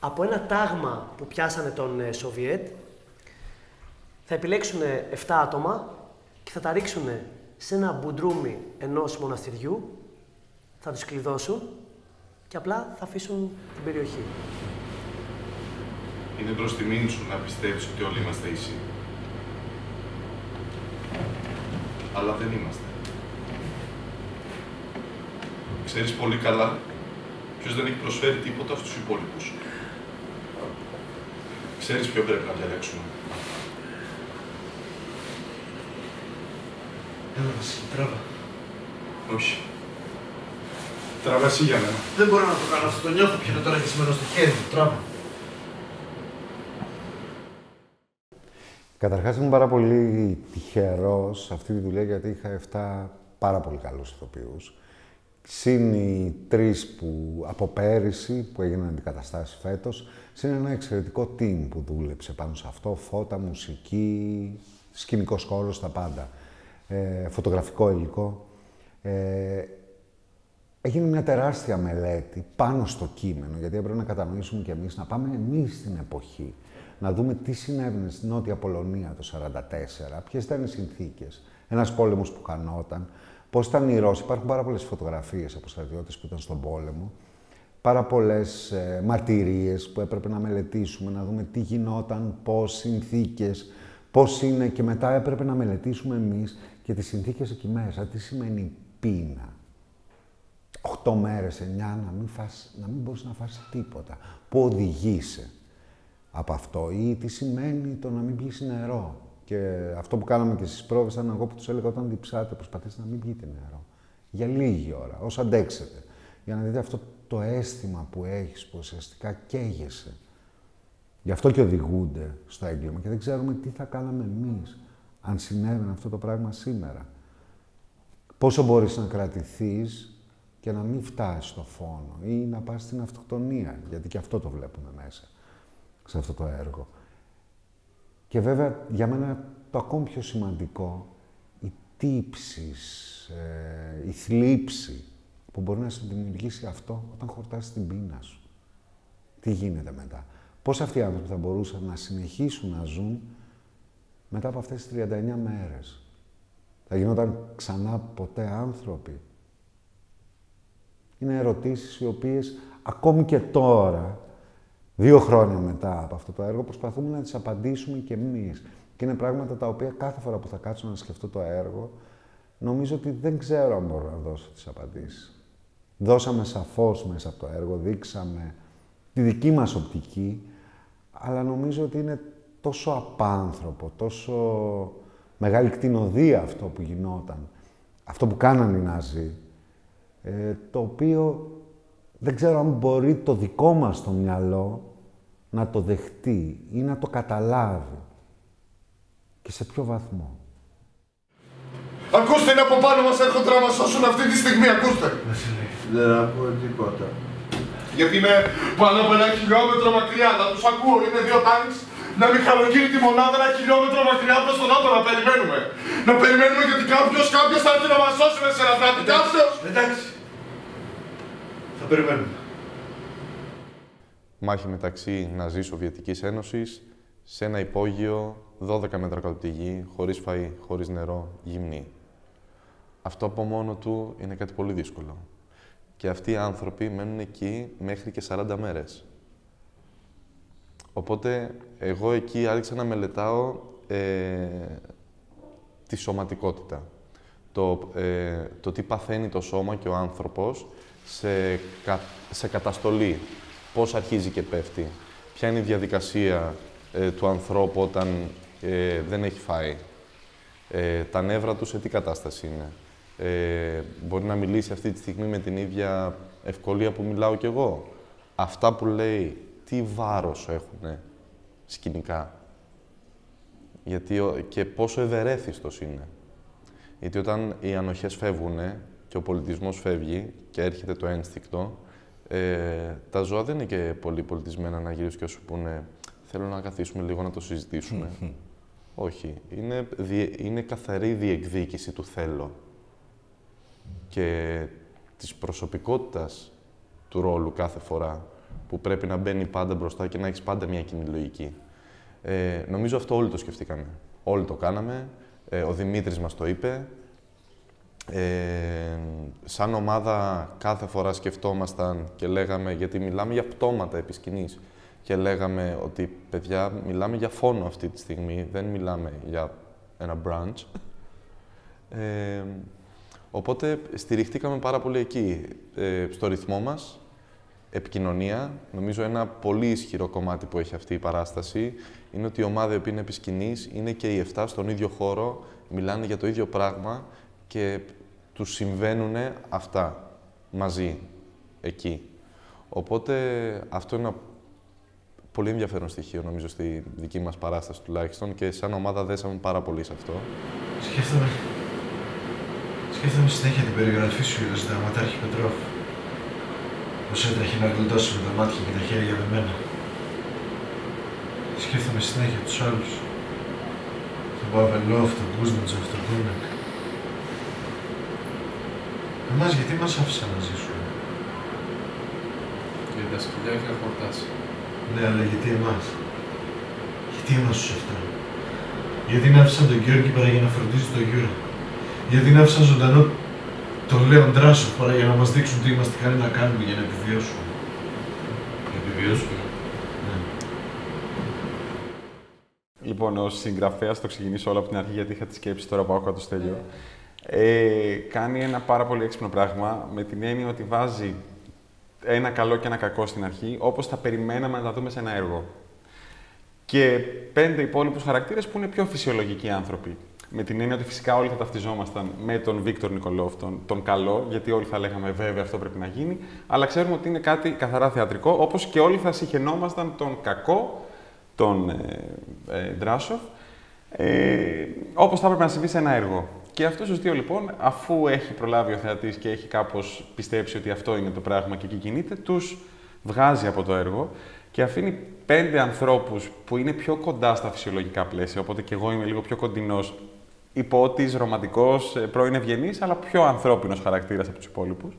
από ένα τάγμα που πιάσανε τον ε, Σοβιέτ, θα επιλέξουν 7 άτομα και θα τα ρίξουν σε ένα μπουντρούμι ενός μοναστηριού, θα τους κλειδώσουν και απλά θα αφήσουν την περιοχή. Είναι προς τιμήν σου να πιστεύεις ότι όλοι είμαστε ίσοι. Αλλά δεν είμαστε. Ξέρεις πολύ καλά ποιος δεν έχει προσφέρει τίποτα στους υπόλοιπους. Ξέρεις ποιο πρέπει να διαλέξουμε. Έλα, Βασίλη, τράβα. Όχι. Τραβά εσύ για μένα. Δεν μπορώ να το κάνω αυτό. Το νιώθω πια τώρα χεσμένο στο χέρι μου. Τράβα. Καταρχάς ήμουν πάρα πολύ τυχερός σε αυτή τη δουλειά γιατί είχα 7 πάρα πολύ καλούς ηθοποιούς. Συν οι τρεις που από πέρυσι που έγιναν αντικαταστάσεις φέτος, συν ένα εξαιρετικό team που δούλεψε πάνω σε αυτό, φώτα, μουσική, σκηνικός χώρος, τα πάντα. Ε, φωτογραφικό υλικό. Ε, έγινε μια τεράστια μελέτη πάνω στο κείμενο, γιατί έπρεπε να κατανοήσουμε κι εμείς, να πάμε εμείς στην εποχή, να δούμε τι συνέβαινε στην Νότια Πολωνία το 1944, ποιες ήταν οι συνθήκες, ένας πόλεμος που χανόταν, πώς ήταν οι Ρώσοι. Υπάρχουν πάρα πολλές φωτογραφίες από στρατιώτες που ήταν στον πόλεμο, πάρα πολλές ε, μαρτυρίες που έπρεπε να μελετήσουμε, να δούμε τι γινόταν, πώς, συνθήκες, πώς είναι και μετά έπρεπε να μελετήσουμε εμείς και τις συνθήκες εκεί μέσα. Τι σημαίνει πείνα; 8 μέρες, 9, να μην, φας, να μην μπορείς να φας τίποτα. Πού οδηγείσαι από αυτό ή τι σημαίνει το να μην πιεις νερό. Και αυτό που κάναμε και στις πρόβες ήταν εγώ που τους έλεγα όταν διψάτε προσπαθήστε να μην πιείτε νερό. Για λίγη ώρα, όσο αντέξετε. Για να δείτε αυτό το αίσθημα που έχεις, που ουσιαστικά καίγεσαι. Γι' αυτό και οδηγούνται στο έγκλημα και δεν ξέρουμε τι θα κάναμε εμείς αν συνέβαινε αυτό το πράγμα σήμερα. Πόσο μπορείς να κρατηθείς και να μην φτάσεις στο φόνο ή να πας στην αυτοκτονία, γιατί και αυτό το βλέπουμε μέσα σε αυτό το έργο. Και βέβαια, για μένα το ακόμη πιο σημαντικό, η τύψεις, ε, η θλίψη που μπορεί να σου δημιουργήσει αυτό όταν χορτάσεις την πείνα σου. Τι γίνεται μετά. Πώς αυτοί οι άνθρωποι θα μπορούσαν να συνεχίσουν να ζουν μετά από αυτές τις 39 μέρες. Θα γινόταν ξανά ποτέ άνθρωποι. Είναι ερωτήσεις οι οποίες ακόμη και τώρα, δύο χρόνια μετά από αυτό το έργο, προσπαθούμε να τις απαντήσουμε και εμείς. Και είναι πράγματα τα οποία κάθε φορά που θα κάτσω να σκεφτώ το έργο, νομίζω ότι δεν ξέρω αν μπορώ να δώσω τις απαντήσεις. Δώσαμε σαφώς μέσα από το έργο, δείξαμε τη δική μας οπτική, αλλά νομίζω ότι είναι τόσο απάνθρωπο, τόσο μεγάλη κτηνοδία αυτό που γινόταν, αυτό που κάνανε οι Ναζί, ε, το οποίο δεν ξέρω αν μπορεί το δικό μας το μυαλό να το δεχτεί ή να το καταλάβει και σε ποιο βαθμό. Ακούστε, είναι από πάνω μας έρχονται να μας σώσουν αυτή τη στιγμή, ακούστε. Βασίλη, δεν ακούω τίποτα. Γιατί είναι πάνω από ένα χιλιόμετρο μακριά, να τους ακούω, είναι δύο τάγκς. Να μηχανοκίνητη τη μονάδα ένα χιλιόμετρο μακριά προς τον Άτο να περιμένουμε. Να περιμένουμε γιατί κάποιος, κάποιος θα έρθει να μας σώσει με σεραφράτη. Κάποιος! Εντάξει. Θα περιμένουμε. Μάχη μεταξύ Ναζί Σοβιετικής Ένωσης σε ένα υπόγειο 12 μέτρα κάτω από τη γη, χωρίς φαΐ, χωρίς νερό, γυμνή. Αυτό από μόνο του είναι κάτι πολύ δύσκολο. Και αυτοί οι άνθρωποι μένουν εκεί μέχρι και 40 μέρες. Οπότε εγώ εκεί άρχισα να μελετάω ε, τη σωματικότητα. Το, ε, το τι παθαίνει το σώμα και ο άνθρωπος σε, κα, σε καταστολή. Πώς αρχίζει και πέφτει. Ποια είναι η διαδικασία ε, του ανθρώπου όταν ε, δεν έχει φάει. Ε, τα νεύρα του σε τι κατάσταση είναι. Ε, μπορεί να μιλήσει αυτή τη στιγμή με την ίδια ευκολία που μιλάω κι εγώ. Αυτά που λέει, τι βάρος έχουν σκηνικά. Γιατί, και πόσο ευερέθιστος είναι. Γιατί όταν οι ανοχές φεύγουν και ο πολιτισμός φεύγει και έρχεται το ένστικτο, ε, τα ζώα δεν είναι και πολύ πολιτισμένα να γυρίσουν και σου πούνε θέλω να καθίσουμε λίγο να το συζητήσουμε. Όχι. Είναι, είναι καθαρή διεκδίκηση του θέλω και της προσωπικότητας του ρόλου κάθε φορά που πρέπει να μπαίνει πάντα μπροστά και να έχεις πάντα μια κοινή λογική. Ε, νομίζω αυτό όλοι το σκεφτήκαμε. Όλοι το κάναμε. Ε, ο Δημήτρης μας το είπε. Ε, σαν ομάδα κάθε φορά σκεφτόμασταν και λέγαμε, γιατί μιλάμε για πτώματα επί σκηνής, και λέγαμε ότι παιδιά μιλάμε για φόνο αυτή τη στιγμή, δεν μιλάμε για ένα brunch. Ε, οπότε στηριχτήκαμε πάρα πολύ εκεί, ε, στο ρυθμό μας, επικοινωνία. Νομίζω ένα πολύ ισχυρό κομμάτι που έχει αυτή η παράσταση είναι ότι η ομάδα που είναι επί σκηνής, είναι και οι 7 στον ίδιο χώρο, μιλάνε για το ίδιο πράγμα και τους συμβαίνουν αυτά μαζί, εκεί. Οπότε αυτό είναι ένα πολύ ενδιαφέρον στοιχείο, νομίζω, στη δική μας παράσταση τουλάχιστον και σαν ομάδα δέσαμε πάρα πολύ σε αυτό. Σκέφτομαι... Σκέφτομαι συνέχεια την περιγραφή σου για το συνταγματάρχη Πετρόφ. Πώς έτρεχε να γλιτώσει με τα μάτια και τα χέρια δεμένα. Σκέφτομαι συνέχεια τους άλλους. Τον Παβελόφ, τον Κούσνετζοφ, τον Κούνεκ. Εμάς γιατί μας άφησαν να ζήσουμε; Γιατί τα σκυλιά είχαν χορτάσει. Ναι, αλλά γιατί εμάς; Γιατί εμάς τους αυτά. Γιατί να άφησαν τον Γιώργη παρά για να φροντίζει τον Γιώργο. Γιατί να άφησαν ζωντανό τον Λέον Τράσο παρά για να μας δείξουν τι είμαστε ικανοί να κάνουμε για να επιβιώσουμε; Να επιβιώσουμε. Ναι. Λοιπόν, ως συγγραφέας, το ξεκινήσω όλο από την αρχή γιατί είχα τη σκέψη τώρα που άκουγα το στέλιο. Ε, κάνει ένα πάρα πολύ έξυπνο πράγμα με την έννοια ότι βάζει ένα καλό και ένα κακό στην αρχή, όπως θα περιμέναμε να τα δούμε σε ένα έργο. Και πέντε υπόλοιπους χαρακτήρες που είναι πιο φυσιολογικοί άνθρωποι. Με την έννοια ότι φυσικά όλοι θα ταυτιζόμασταν με τον Βίκτορ Νικολόφ, τον, τον καλό, γιατί όλοι θα λέγαμε βέβαια αυτό πρέπει να γίνει, αλλά ξέρουμε ότι είναι κάτι καθαρά θεατρικό, όπως και όλοι θα συχαινόμασταν τον κακό, τον ε, ε, Ντράσοφ, ε, όπως θα έπρεπε να συμβεί σε ένα έργο. Και αυτού του δύο λοιπόν, αφού έχει προλάβει ο θεατής και έχει κάπως πιστέψει ότι αυτό είναι το πράγμα και εκεί κινείται, τους βγάζει από το έργο και αφήνει πέντε ανθρώπους που είναι πιο κοντά στα φυσιολογικά πλαίσια. Οπότε και εγώ είμαι λίγο πιο κοντινός, υπότης, ρομαντικός, πρώην ευγενής, αλλά πιο ανθρώπινος χαρακτήρας από τους υπόλοιπους.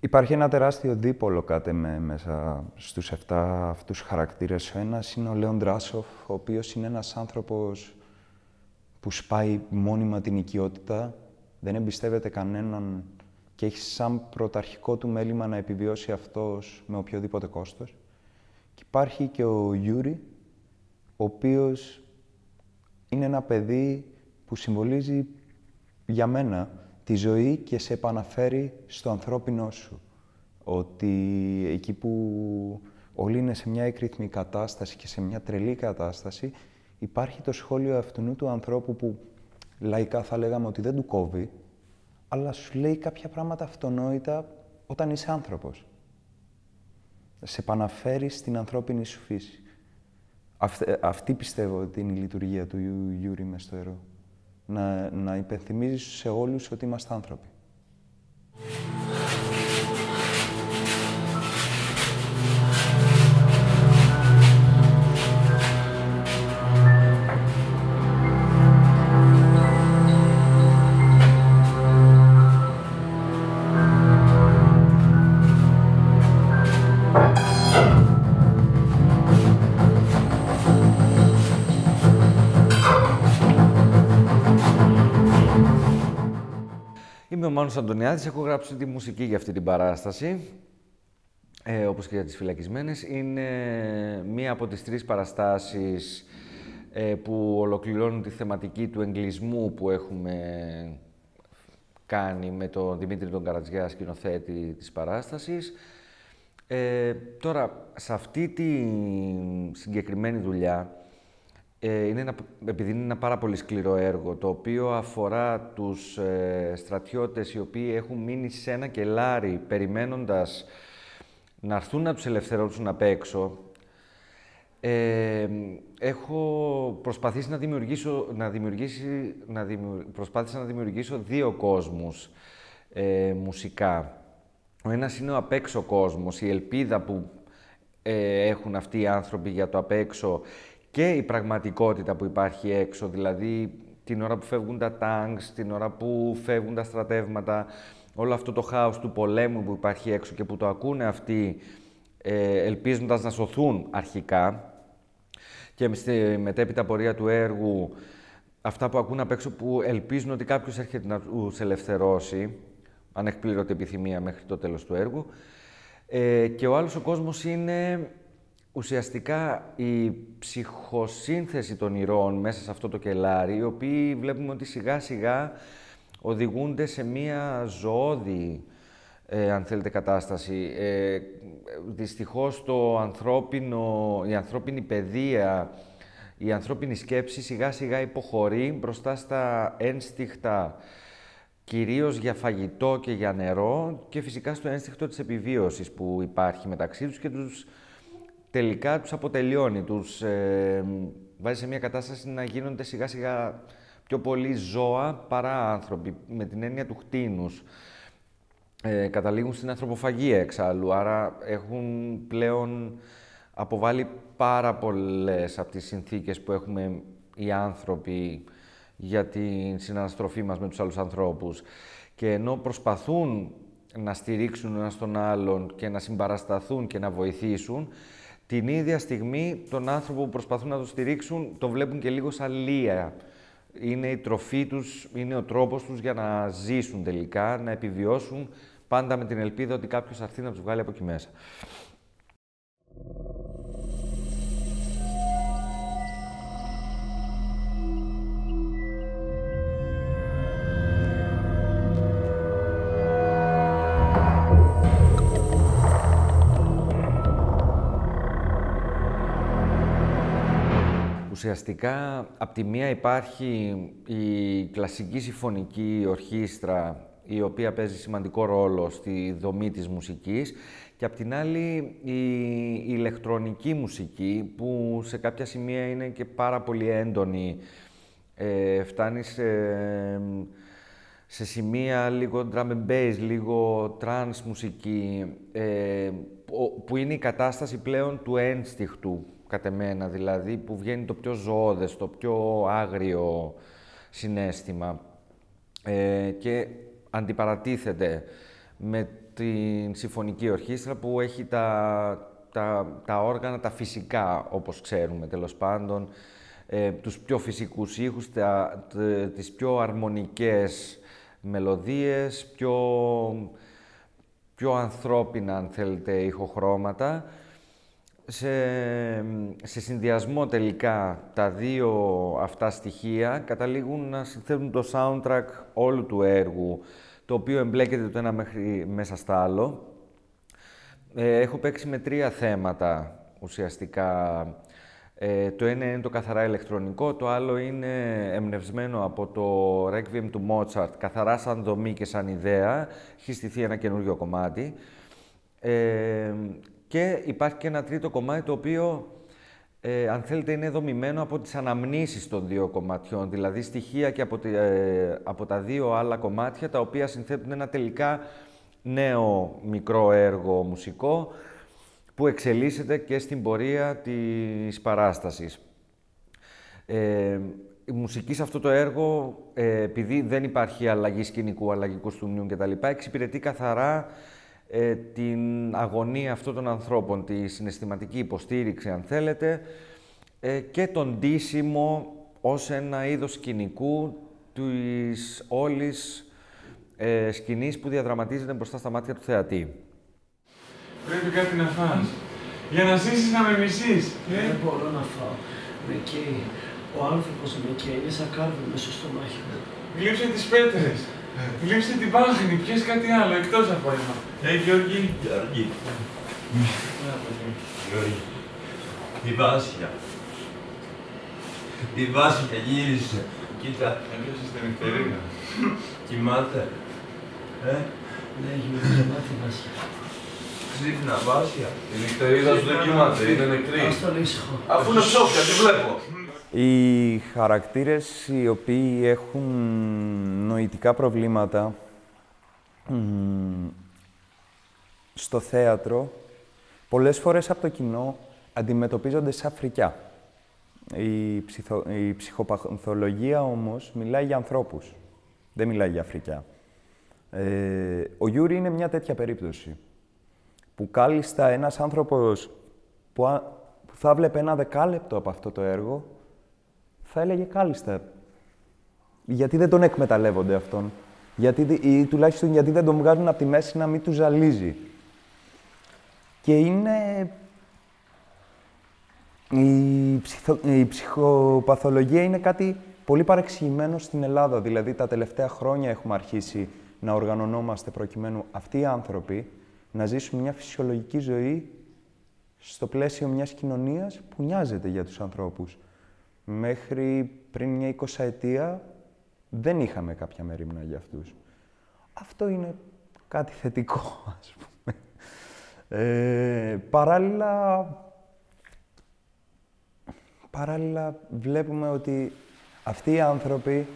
Υπάρχει ένα τεράστιο δίπολο κάτι με, μέσα στους 7 αυτούς χαρακτήρες. Ο ένας είναι ο Λέον Ντράσοφ, ο οποίος είναι ένας άνθρωπος που σπάει μόνιμα την οικειότητα, δεν εμπιστεύεται κανέναν και έχει σαν πρωταρχικό του μέλημα να επιβιώσει αυτός με οποιοδήποτε κόστος. Και υπάρχει και ο Γιούρι, ο οποίος είναι ένα παιδί που συμβολίζει για μένα τη ζωή και σε επαναφέρει στο ανθρώπινό σου. Ότι εκεί που όλοι είναι σε μια έκρυθμη κατάσταση και σε μια τρελή κατάσταση, υπάρχει το σχόλιο αυτού του ανθρώπου που λαϊκά θα λέγαμε ότι δεν του κόβει, αλλά σου λέει κάποια πράγματα αυτονόητα όταν είσαι άνθρωπος. Σε επαναφέρει στην ανθρώπινη σου φύση. Αυτή, πιστεύω ότι είναι η λειτουργία του Γιούρι μες στο έργο. Να, να υπενθυμίζεις σε όλους ότι είμαστε άνθρωποι. Είμαι ο Μάνος Αντωνιάδης, έχω γράψει τη μουσική για αυτή την παράσταση. ε, όπως και για τις φυλακισμένες, είναι μία από τις τρεις παραστάσεις ε, που ολοκληρώνουν τη θεματική του εγκλισμού που έχουμε κάνει με τον Δημήτρη τον Καρατζιά, σκηνοθέτη της παράστασης. Ε, τώρα, σε αυτή τη συγκεκριμένη δουλειά, ε, είναι ένα, επειδή είναι ένα πάρα πολύ σκληρό έργο, το οποίο αφορά τους ε, στρατιώτες οι οποίοι έχουν μείνει σε ένα κελάρι, περιμένοντας να έρθουν να τους ελευθερώσουν απ' έξω, ε, έχω προσπαθήσει να δημιουργήσω, να δημιουργήσει, να προσπάθησα να δημιουργήσω δύο κόσμους ε, μουσικά. Ο ένας είναι ο απ' έξω κόσμος, η ελπίδα που ε, έχουν αυτοί οι άνθρωποι για το απ' έξω και η πραγματικότητα που υπάρχει έξω, δηλαδή την ώρα που φεύγουν τα τάγκς, την ώρα που φεύγουν τα στρατεύματα, όλο αυτό το χάος του πολέμου που υπάρχει έξω και που το ακούνε αυτοί ε, ελπίζοντας να σωθούν αρχικά. Και στη μετέπειτα πορεία του έργου αυτά που ακούν απ' έξω που ελπίζουν ότι κάποιος έρχεται να τους ελευθερώσει ανεκπλήρωτη επιθυμία μέχρι το τέλος του έργου. Ε, και ο άλλος ο κόσμος είναι ουσιαστικά η ψυχοσύνθεση των ηρώων μέσα σε αυτό το κελάρι, οι οποίοι βλέπουμε ότι σιγά σιγά οδηγούνται σε μία ζωώδη, ε, αν θέλετε, κατάσταση. Ε, δυστυχώς το ανθρώπινο, η ανθρώπινη παιδεία, η ανθρώπινη σκέψη σιγά σιγά υποχωρεί μπροστά στα ένστιχτα κυρίως για φαγητό και για νερό και φυσικά στο ένστιχτο της επιβίωσης που υπάρχει μεταξύ τους και τους τελικά τους αποτελειώνει, τους ε, βάζει σε μια κατάσταση να γίνονται σιγά σιγά πιο πολύ ζώα παρά άνθρωποι, με την έννοια του χτίνους. Ε, καταλήγουν στην ανθρωποφαγία εξάλλου, άρα έχουν πλέον αποβάλει πάρα πολλές από τις συνθήκες που έχουμε οι άνθρωποι για την συναναστροφή μας με τους άλλους ανθρώπους. Και ενώ προσπαθούν να στηρίξουν ένας τον άλλον και να συμπαρασταθούν και να βοηθήσουν, την ίδια στιγμή τον άνθρωπο που προσπαθούν να το στηρίξουν το βλέπουν και λίγο σαν λία. Είναι η τροφή τους, είναι ο τρόπος τους για να ζήσουν τελικά, να επιβιώσουν πάντα με την ελπίδα ότι κάποιος θα έρθει να τους βγάλει από εκεί μέσα. Ουσιαστικά, από τη μία υπάρχει η κλασική συμφωνική ορχήστρα, η οποία παίζει σημαντικό ρόλο στη δομή της μουσικής, και απ' την άλλη η ηλεκτρονική μουσική, που σε κάποια σημεία είναι και πάρα πολύ έντονη. Ε, φτάνει σε, σε σημεία λίγο drum and bass, λίγο trance μουσική, ε, που είναι η κατάσταση πλέον του ένστιχτου, κατ' εμένα, δηλαδή, που βγαίνει το πιο ζωώδες, το πιο άγριο συνέστημα ε, και αντιπαρατίθεται με την συμφωνική ορχήστρα που έχει τα, τα, τα όργανα, τα φυσικά, όπως ξέρουμε, τέλος πάντων, ε, τους πιο φυσικούς ήχους, τα, τις πιο αρμονικές μελωδίες, πιο, πιο ανθρώπινα, αν θέλετε, ηχοχρώματα σε, σε συνδυασμό τελικά τα δύο αυτά στοιχεία καταλήγουν να συνθέτουν το soundtrack όλου του έργου, το οποίο εμπλέκεται το ένα μέχρι, μέσα στα άλλο. Ε, έχω παίξει με τρία θέματα ουσιαστικά. Ε, το ένα είναι το καθαρά ηλεκτρονικό, το άλλο είναι εμπνευσμένο από το Requiem του Mozart, καθαρά σαν δομή και σαν ιδέα. Έχει στηθεί ένα καινούριο κομμάτι. Ε, και υπάρχει και ένα τρίτο κομμάτι το οποίο, ε, αν θέλετε, είναι δομημένο από τις αναμνήσεις των δύο κομματιών, δηλαδή στοιχεία και από, ε, από τα δύο άλλα κομμάτια, τα οποία συνθέτουν ένα τελικά νέο μικρό έργο μουσικό, που εξελίσσεται και στην πορεία της παράστασης. Ε, η μουσική σε αυτό το έργο, ε, επειδή δεν υπάρχει αλλαγή σκηνικού, αλλαγή κουστούμιου κτλ., εξυπηρετεί καθαρά ε, την αγωνία αυτών των ανθρώπων, τη συναισθηματική υποστήριξη, αν θέλετε, ε, και τον ντύσιμο ως ένα είδος σκηνικού της όλης ε, σκηνής που διαδραματίζεται μπροστά στα μάτια του θεατή. Πρέπει κάτι να φας. Για να ζήσεις να με μισείς. Ε; Δεν μπορώ να φάω. Με καίει. Ο άνθρωπος με καίει. Είναι σαν κάρβι μέσα στο στομάχι μου. Γλύψε τις πέτρες. Γλύψε την πάχνη. Πιες κάτι άλλο εκτός από αίμα. Ε, Γιώργη. Γιώργη. Γιώργη. Η Βάσια. Η Βάσια γύρισε. Κοίτα. Έπιασες την νυχτερίδα. Κοιμάται. Ε, Ναι, Γιώργη, κοιμάται η Βάσια. ξύπνα Βάσια. Η νυχτερίδα σου δεν κοιμάται, είναι νεκρή. Ας τον ήσυχο. Αφού είναι ψόφια, τη βλέπω. Οι χαρακτήρες οι οποίοι έχουν νοητικά προβλήματα μ, στο θέατρο, πολλές φορές από το κοινό αντιμετωπίζονται σαν φρικιά. Η, ψυχο, η ψυχοπαθολογία όμως μιλάει για ανθρώπους, δεν μιλάει για φρικιά. Ε, ο Γιούρι είναι μια τέτοια περίπτωση, που κάλλιστα ένας άνθρωπος που, α- που θα βλέπε ένα δεκάλεπτο από αυτό το έργο, θα έλεγε κάλλιστα. Γιατί δεν τον εκμεταλλεύονται αυτόν. Γιατί, δε- ή τουλάχιστον γιατί δεν τον βγάζουν από τη μέση να μην του ζαλίζει. Και είναι... Η, ψυχο- η ψυχοπαθολογία είναι κάτι πολύ παρεξηγημένο στην Ελλάδα. Δηλαδή, τα τελευταία χρόνια έχουμε αρχίσει να οργανωνόμαστε προκειμένου αυτοί οι άνθρωποι να ζήσουν μια φυσιολογική ζωή στο πλαίσιο μιας κοινωνίας που νοιάζεται για τους ανθρώπους. Μέχρι πριν μια εικοσαετία δεν είχαμε κάποια μερίμνα για αυτούς. Αυτό είναι κάτι θετικό, ας πούμε. Ε, παράλληλα, παράλληλα βλέπουμε ότι αυτοί οι άνθρωποι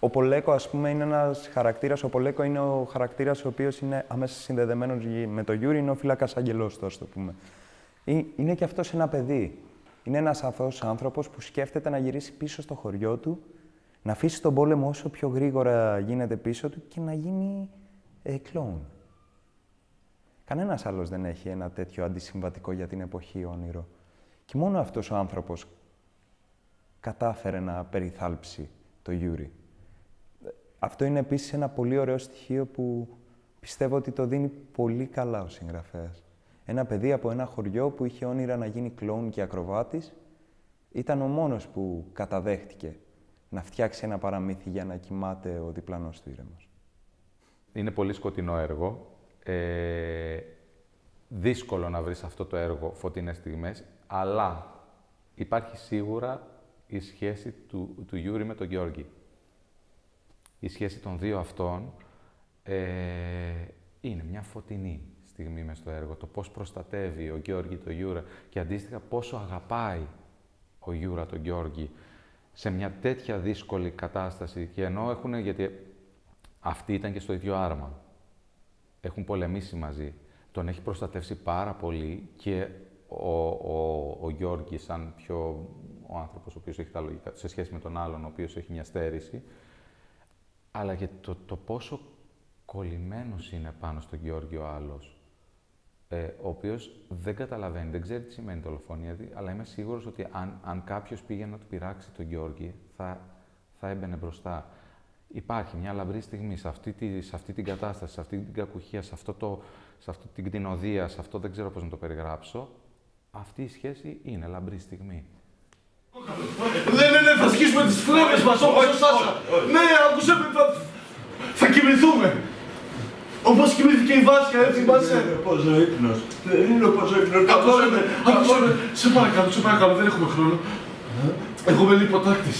ο Πολέκο, ας πούμε, είναι ένας χαρακτήρας. Ο Πολέκο είναι ο χαρακτήρας ο οποίος είναι άμεσα συνδεδεμένος γη- με το Γιούρι, είναι ο φύλακας άγγελός του, ας το πούμε. Ε, Είναι και αυτός ένα παιδί. Είναι ένας αθώος άνθρωπος που σκέφτεται να γυρίσει πίσω στο χωριό του, να αφήσει τον πόλεμο όσο πιο γρήγορα γίνεται πίσω του και να γίνει ε, κλόουν. Κανένας άλλος δεν έχει ένα τέτοιο αντισυμβατικό για την εποχή όνειρο. Και μόνο αυτός ο άνθρωπος κατάφερε να περιθάλψει το Γιούρι. Αυτό είναι επίσης ένα πολύ ωραίο στοιχείο που πιστεύω ότι το δίνει πολύ καλά ο συγγραφέας. Ένα παιδί από ένα χωριό που είχε όνειρα να γίνει κλόουν και ακροβάτης, ήταν ο μόνος που καταδέχτηκε να φτιάξει ένα παραμύθι για να κοιμάται ο διπλανός του ήρεμος. Είναι πολύ σκοτεινό έργο. Ε, δύσκολο να βρεις αυτό το έργο φωτεινές στιγμές, αλλά υπάρχει σίγουρα η σχέση του, του Γιούρι με τον Γιώργη. Η σχέση των δύο αυτών ε, είναι μια φωτεινή στιγμή μες στο έργο. Το πώς προστατεύει ο Γιώργη τον Γιούρα και αντίστοιχα πόσο αγαπάει ο Γιούρα τον Γιώργη σε μια τέτοια δύσκολη κατάσταση και ενώ έχουν, γιατί αυτοί ήταν και στο ίδιο άρμα, έχουν πολεμήσει μαζί, τον έχει προστατεύσει πάρα πολύ και ο, ο, ο Γιώργης σαν πιο ο άνθρωπος ο οποίος έχει τα λογικά, σε σχέση με τον άλλον ο οποίος έχει μια στέρηση, αλλά και το, το πόσο κολλημένος είναι πάνω στον Γιώργη ο άλλος, ε, ο οποίος δεν καταλαβαίνει, δεν ξέρει τι σημαίνει δολοφονία, δι- αλλά είμαι σίγουρος ότι αν, αν κάποιος πήγε να του πειράξει τον Γιώργη, θα, θα έμπαινε μπροστά. Υπάρχει μια λαμπρή στιγμή σε αυτή, τη, σε αυτή την κατάσταση, σε αυτή την κακουχία, σε, αυτό το, σε αυτή την κτηνοδία, σε αυτό δεν ξέρω πώς να το περιγράψω. Αυτή η σχέση είναι λαμπρή στιγμή. Ναι, ναι, ναι, θα σκίσουμε τις φλέβες μας όπως ο Σάσα. Ναι, άκουσε με, θα, θα κοιμηθούμε. Όπως κοιμήθηκε η Βάσια, έτσι θυμάσαι; Πώς ο ύπνος. Δεν είναι όπως ο ύπνος. Άκουσε με, άκουσε με. Σε παρακαλώ, σε παρακαλώ, δεν έχουμε χρόνο. Εγώ είμαι λιποτάκτης.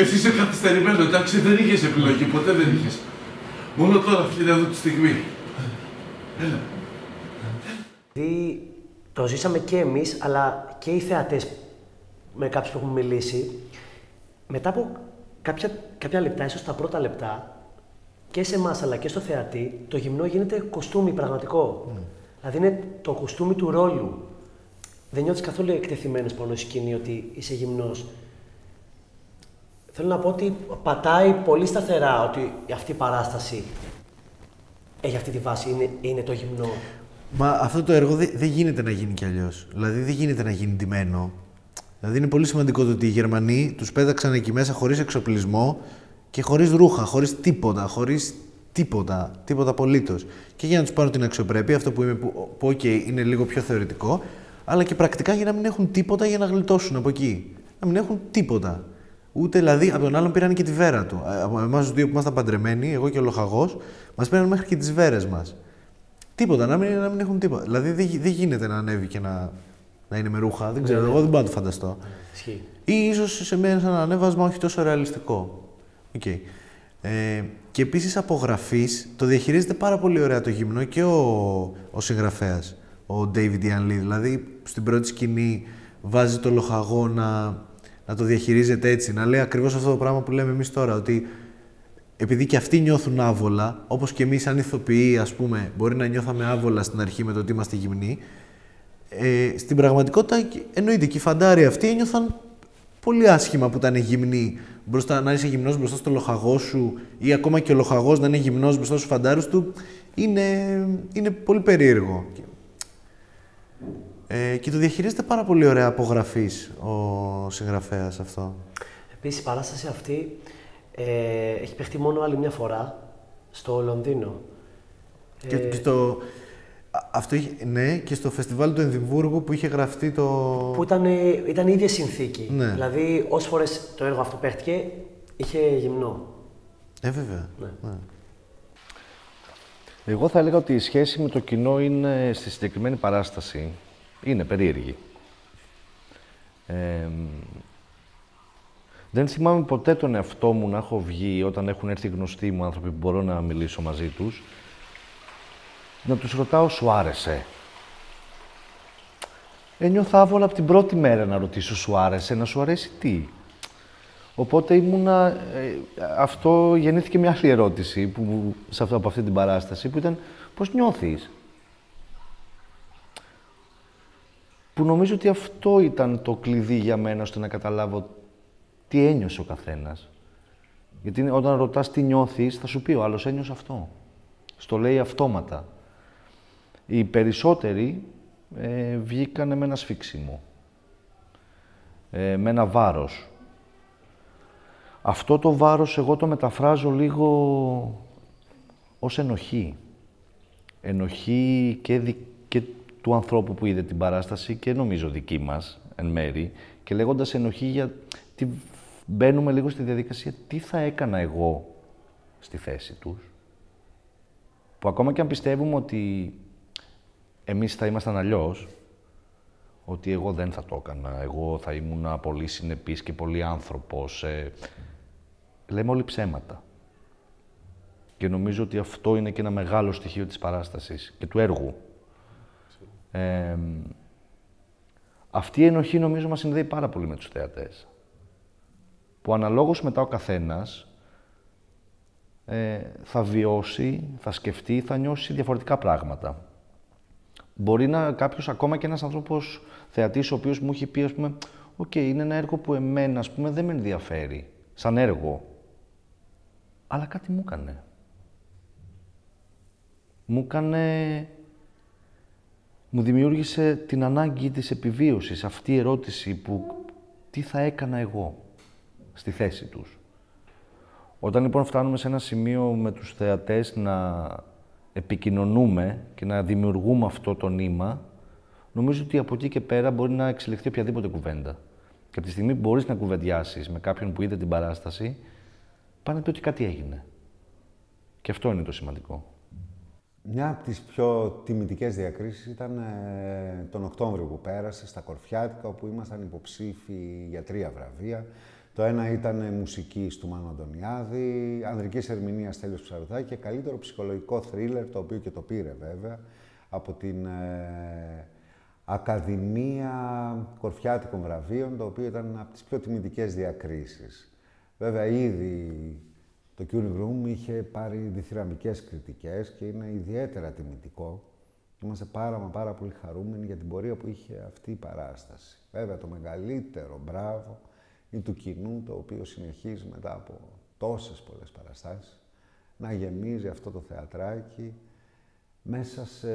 Εσύ είσαι καθυστερημένος, εντάξει, δεν είχες επιλογή, ποτέ δεν είχες. Μόνο τώρα, φίλε, εδώ τη στιγμή. Έλα. Δηλαδή, το ζήσαμε και εμείς, αλλά και οι θεατές με κάποιους που έχουμε μιλήσει. Μετά από κάποια, κάποια λεπτά, ίσως τα πρώτα λεπτά, και σε εμάς αλλά και στο θεατή, το γυμνό γίνεται κοστούμι πραγματικό. Δηλαδή είναι το κοστούμι του ρόλου. Δεν νιώθεις καθόλου εκτεθειμένος πάνω στη σκηνή ότι είσαι γυμνός. Θέλω να πω ότι πατάει πολύ σταθερά ότι αυτή η παράσταση έχει αυτή τη βάση, είναι, είναι το γυμνό. Μα αυτό το έργο δεν δεν γίνεται να γίνει κι αλλιώς. Δηλαδή δεν γίνεται να γίνει ντυμένο. Δηλαδή είναι πολύ σημαντικό το ότι οι Γερμανοί τους πέταξαν εκεί μέσα χωρίς εξοπλισμό και χωρίς ρούχα, χωρίς τίποτα, χωρίς τίποτα, τίποτα απολύτως. Και για να τους πάρουν την αξιοπρέπεια, αυτό που είμαι, που, που OK, είναι λίγο πιο θεωρητικό, αλλά και πρακτικά για να μην έχουν τίποτα για να γλιτώσουν από εκεί. Να μην έχουν τίποτα. Ούτε δηλαδή από τον άλλον πήραν και τη βέρα του. Ε, Από εμάς τους δύο που ήμασταν παντρεμένοι, εγώ και ο λοχαγός, μας πήραν μέχρι και τις βέρες μας. Τίποτα, να μην, να μην έχουν τίποτα. Δηλαδή δεν, γι- δεν γίνεται να ανέβει και να, να είναι με ρούχα. Δεν ξέρω, Ναι. εγώ δεν μπορώ να το φανταστώ. Ισχύει. Ή ίσως σε μένα ένα ανέβασμα όχι τόσο ρεαλιστικό. Οκ. Ε, και επίσης από γραφής το διαχειρίζεται πάρα πολύ ωραία το γυμνό και ο, ο συγγραφέας, ο David Ian Lee. Δηλαδή στην πρώτη σκηνή βάζει το λοχαγό να, να το διαχειρίζεται έτσι, να λέει ακριβώς αυτό το πράγμα που λέμε εμείς τώρα. Ότι επειδή και αυτοί νιώθουν άβολα, όπως και εμείς, σαν ηθοποιοί, ας πούμε, μπορεί να νιώθαμε άβολα στην αρχή με το ότι είμαστε γυμνοί. Ε, στην πραγματικότητα, εννοείται και οι φαντάροι αυτοί ένιωθαν πολύ άσχημα που ήταν γυμνοί. Μπροστά, να είσαι γυμνός μπροστά στο λοχαγό σου ή ακόμα και ο λοχαγός να είναι γυμνός μπροστά στους φαντάρους του είναι, είναι πολύ περίεργο. Ε, και το διαχειρίζεται πάρα πολύ ωραία απογραφής ο συγγραφέας αυτό. Επίσης, η παράσταση αυτή ε, έχει παιχτεί μόνο άλλη μια φορά στο Λονδίνο. Και, Ε, και στο, α- αυτό είχε, ναι, και στο φεστιβάλ του Ενδιμβούργου που είχε γραφτεί το... Που ήταν, ε, ήταν η ίδια συνθήκη. Ναι. Δηλαδή, όσες φορές το έργο αυτό παίχτηκε, είχε γυμνό. Ε, βέβαια. Ναι. Ναι. Εγώ θα έλεγα ότι η σχέση με το κοινό είναι στη συγκεκριμένη παράσταση είναι περίεργη. Ε, δεν θυμάμαι ποτέ τον εαυτό μου να έχω βγει όταν έχουν έρθει γνωστοί μου άνθρωποι που μπορώ να μιλήσω μαζί τους να τους ρωτάω σου άρεσε; Ένιωθα άβολα από την πρώτη μέρα να ρωτήσω σου άρεσε, να σου αρέσει τι; Οπότε ήμουνα, ε, αυτό γεννήθηκε μια άλλη ερώτηση που, μου- σε αυτό, από αυτή την παράσταση που ήταν πώς νιώθεις; Που νομίζω ότι αυτό ήταν το κλειδί για μένα ώστε να καταλάβω τι ένιωσε ο καθένας. Γιατί είναι- όταν ρωτάς τι νιώθεις θα σου πει ο άλλος ένιωσε αυτό. Στο λέει αυτόματα. Οι περισσότεροι ε, βγήκανε με ένα σφίξιμο. Ε, με ένα βάρος. Αυτό το βάρος εγώ το μεταφράζω λίγο ως ενοχή. Ενοχή και, δι- και του ανθρώπου που είδε την παράσταση και νομίζω δική μας εν μέρη και λέγοντας ενοχή για τι μπαίνουμε λίγο στη διαδικασία τι θα έκανα εγώ στη θέση τους που ακόμα και αν πιστεύουμε ότι εμείς θα ήμασταν αλλιώς ότι εγώ δεν θα το έκανα, εγώ θα ήμουν πολύ συνεπής και πολύ άνθρωπος. Ε, λέμε όλοι ψέματα. Και νομίζω ότι αυτό είναι και ένα μεγάλο στοιχείο της παράστασης και του έργου. Ε, αυτή η ενοχή νομίζω μας συνδέει πάρα πολύ με τους θεατές. Που αναλόγως μετά ο καθένας ε, θα βιώσει, θα σκεφτεί, θα νιώσει διαφορετικά πράγματα. Μπορεί να κάποιος, ακόμα και ένας άνθρωπος θεατής, ο οποίος μου έχει πει, ας πούμε, «OK, είναι ένα έργο που εμένα, ας πούμε, δεν με ενδιαφέρει, σαν έργο, αλλά κάτι μου έκανε. Μου έκανε... Μου δημιούργησε την ανάγκη της επιβίωσης, αυτή η ερώτηση που τι θα έκανα εγώ στη θέση τους. Όταν λοιπόν φτάνουμε σε ένα σημείο με τους θεατές να επικοινωνούμε και να δημιουργούμε αυτό το νήμα, νομίζω ότι από εκεί και πέρα μπορεί να εξελιχθεί οποιαδήποτε κουβέντα. Και από τη στιγμή που μπορείς να κουβεντιάσεις με κάποιον που είδε την παράσταση, πάνε να πει ότι κάτι έγινε. Και αυτό είναι το σημαντικό. Μια από τις πιο τιμητικές διακρίσεις ήταν ε, τον Οκτώβριο που πέρασε στα Κορφιάτικα, όπου ήμασταν υποψήφοι για τρία βραβεία. Το ένα ήταν ε, μουσική του Μάνου Αντωνιάδη, ανδρικής ερμηνείας Τέλειος Ψαρουδάκη και καλύτερο ψυχολογικό θρίλερ, το οποίο και το πήρε βέβαια, από την ε, Ακαδημία Κορφιάτικων Βραβείων, το οποίο ήταν από τις πιο τιμητικές διακρίσεις. Βέβαια, ήδη το Curing Room είχε πάρει διθυραμικές κριτικές και είναι ιδιαίτερα τιμητικό. Είμαστε πάρα μα πάρα πολύ χαρούμενοι για την πορεία που είχε αυτή η παράσταση. Βέβαια, το μεγαλύτερο μπράβο είναι του κοινού, το οποίο συνεχίζει μετά από τόσες πολλές παραστάσεις να γεμίζει αυτό το θεατράκι μέσα σε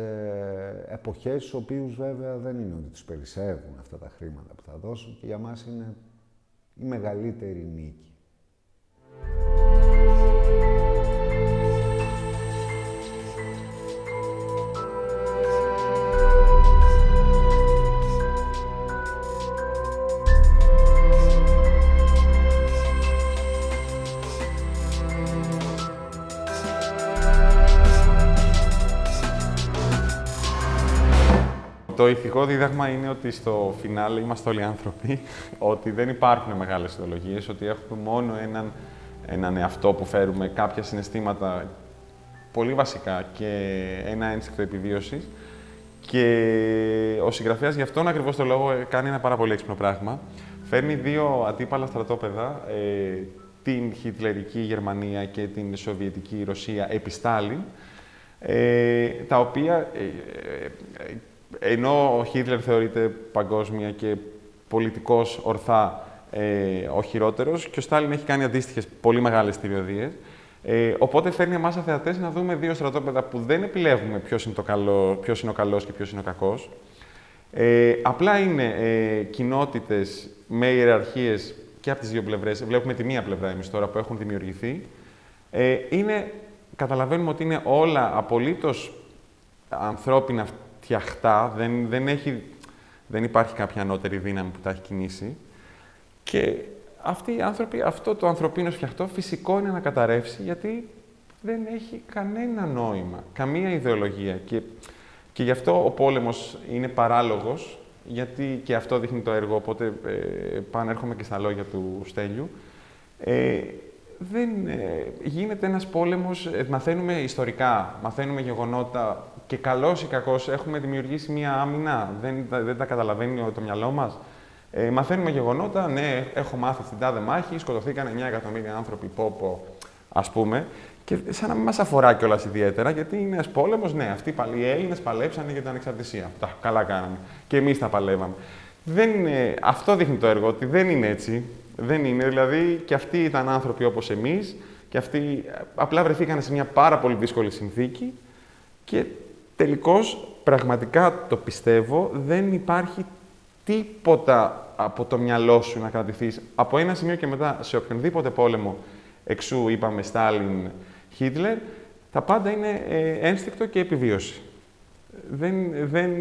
εποχές στους οποίους βέβαια δεν είναι ότι τους περισσεύουν αυτά τα χρήματα που θα δώσουν και για μας είναι η μεγαλύτερη νίκη. Το ηθικό δίδαγμα είναι ότι στο φινάλε είμαστε όλοι άνθρωποι, ότι δεν υπάρχουν μεγάλες ιδεολογίες, ότι έχουμε μόνο έναν, έναν εαυτό που φέρουμε, κάποια συναισθήματα πολύ βασικά και ένα ένστικτο επιβίωσης. Και ο συγγραφέας γι' αυτόν ακριβώς το λόγο κάνει ένα πάρα πολύ έξυπνο πράγμα. Φέρνει δύο αντίπαλα στρατόπεδα, ε, την Χιτλερική Γερμανία και την Σοβιετική Ρωσία επί Στάλιν, ε, τα οποία, ε, ε, ενώ ο Χίτλερ θεωρείται παγκόσμια και πολιτικός ορθά ο χειρότερος και ο Στάλιν έχει κάνει αντίστοιχες πολύ μεγάλες θηριωδίες, ε, οπότε φέρνει εμάς θεατές να δούμε δύο στρατόπεδα που δεν επιλέγουμε ποιος είναι, το καλό, ποιος είναι ο καλός και ποιος είναι ο κακός. Ε, απλά είναι ε, κοινότητες με ιεραρχίες και από τις δύο πλευρές. Βλέπουμε τη μία πλευρά εμείς τώρα που έχουν δημιουργηθεί. Ε, είναι, καταλαβαίνουμε ότι είναι όλα απολύτως ανθρώπινα φτιαχτά. Δεν, δεν, έχει, δεν υπάρχει κάποια ανώτερη δύναμη που τα έχει κινήσει. Και αυτοί οι άνθρωποι, αυτό το ανθρωπίνος φτιαχτό φυσικό είναι να καταρρεύσει γιατί δεν έχει κανένα νόημα, καμία ιδεολογία. Και, και γι' αυτό ο πόλεμος είναι παράλογος, γιατί και αυτό δείχνει το έργο, οπότε ε, πάνω έρχομαι και στα λόγια του Στέλιου. Ε, δεν, ε, γίνεται ένας πόλεμος, ε, μαθαίνουμε ιστορικά, μαθαίνουμε γεγονότα και καλός ή κακός έχουμε δημιουργήσει μία άμυνα, δεν, δεν τα καταλαβαίνει το μυαλό μας. Ε, μαθαίνουμε γεγονότα, ναι, έχω μάθει στην τάδε μάχη, σκοτωθήκαν 9 εκατομμύρια άνθρωποι, πόπο, ας πούμε. Και σαν να μην μας αφορά κιόλας ιδιαίτερα, γιατί είναι ένας πόλεμος, ναι, αυτοί οι Έλληνες παλέψανε για την ανεξαρτησία. Τα, καλά κάναμε. Και εμείς τα παλεύαμε. Δεν είναι, αυτό δείχνει το έργο, ότι δεν είναι έτσι. Δεν είναι. Δηλαδή, και αυτοί ήταν άνθρωποι όπως εμείς, και αυτοί απλά βρεθήκαν σε μια πάρα πολύ δύσκολη συνθήκη και τελικώς, πραγματικά το πιστεύω, δεν υπάρχει τίποτα από το μυαλό σου να κρατηθείς από ένα σημείο και μετά σε οποιονδήποτε πόλεμο εξού είπαμε Στάλιν, Χίτλερ, τα πάντα είναι ε, ένστικτο και επιβίωση. Δεν, δεν,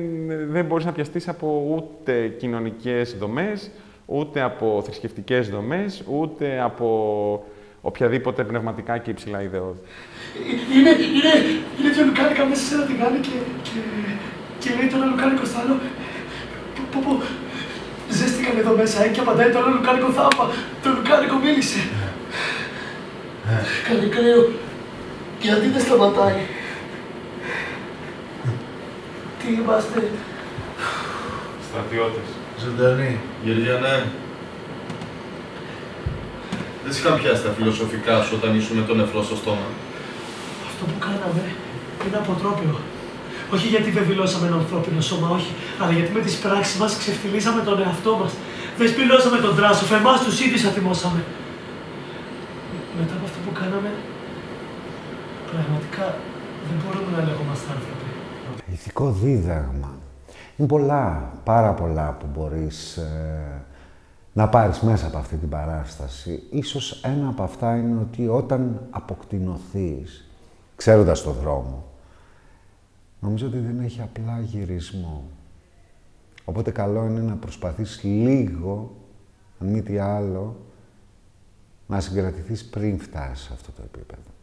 δεν μπορείς να πιαστείς από ούτε κοινωνικές δομές, ούτε από θρησκευτικές δομές, ούτε από οποιαδήποτε πνευματικά και υψηλά ιδεώδη. Είναι, είναι, είναι δύο λουκάνικα μέσα σε ένα τηγάνι και, και, και λέει το ένα λουκάνικο στο άλλο Πω, πω, ζέστηκαν εδώ μέσα, ε, και απαντάει το άλλο λουκάνικο θάμπα. Το λουκάνικο μίλησε. Καλή κρύο, γιατί δεν σταματάει. Τι είμαστε. Στρατιώτες. Ζωντανή. Γεωργιανέ. Δεν σε είχαν πιάσει τα φιλοσοφικά σου όταν ήσουν με τον νεφρό στο στόμα. Αυτό που κάναμε είναι αποτρόπιο. Όχι γιατί δεν δηλώσαμε ένα ανθρώπινο σώμα, όχι, αλλά γιατί με τις πράξεις μας ξεφτυλίσαμε τον εαυτό μας. Δεν σπηλώσαμε τον τράσο, εμάς τους ίδιους ατιμώσαμε. Μετά από αυτό που κάναμε, πραγματικά δεν μπορούμε να λέγομαστε άνθρωποι. Ηθικό δίδαγμα. Είναι πολλά, πάρα πολλά που μπορείς ε, να πάρεις μέσα από αυτή την παράσταση. Ίσως ένα από αυτά είναι ότι όταν αποκτηνωθείς, ξέροντας το δρόμο, νομίζω ότι δεν έχει απλά γυρισμό. Οπότε καλό είναι να προσπαθείς λίγο, αν μη τι άλλο, να συγκρατηθείς πριν φτάσεις σε αυτό το επίπεδο.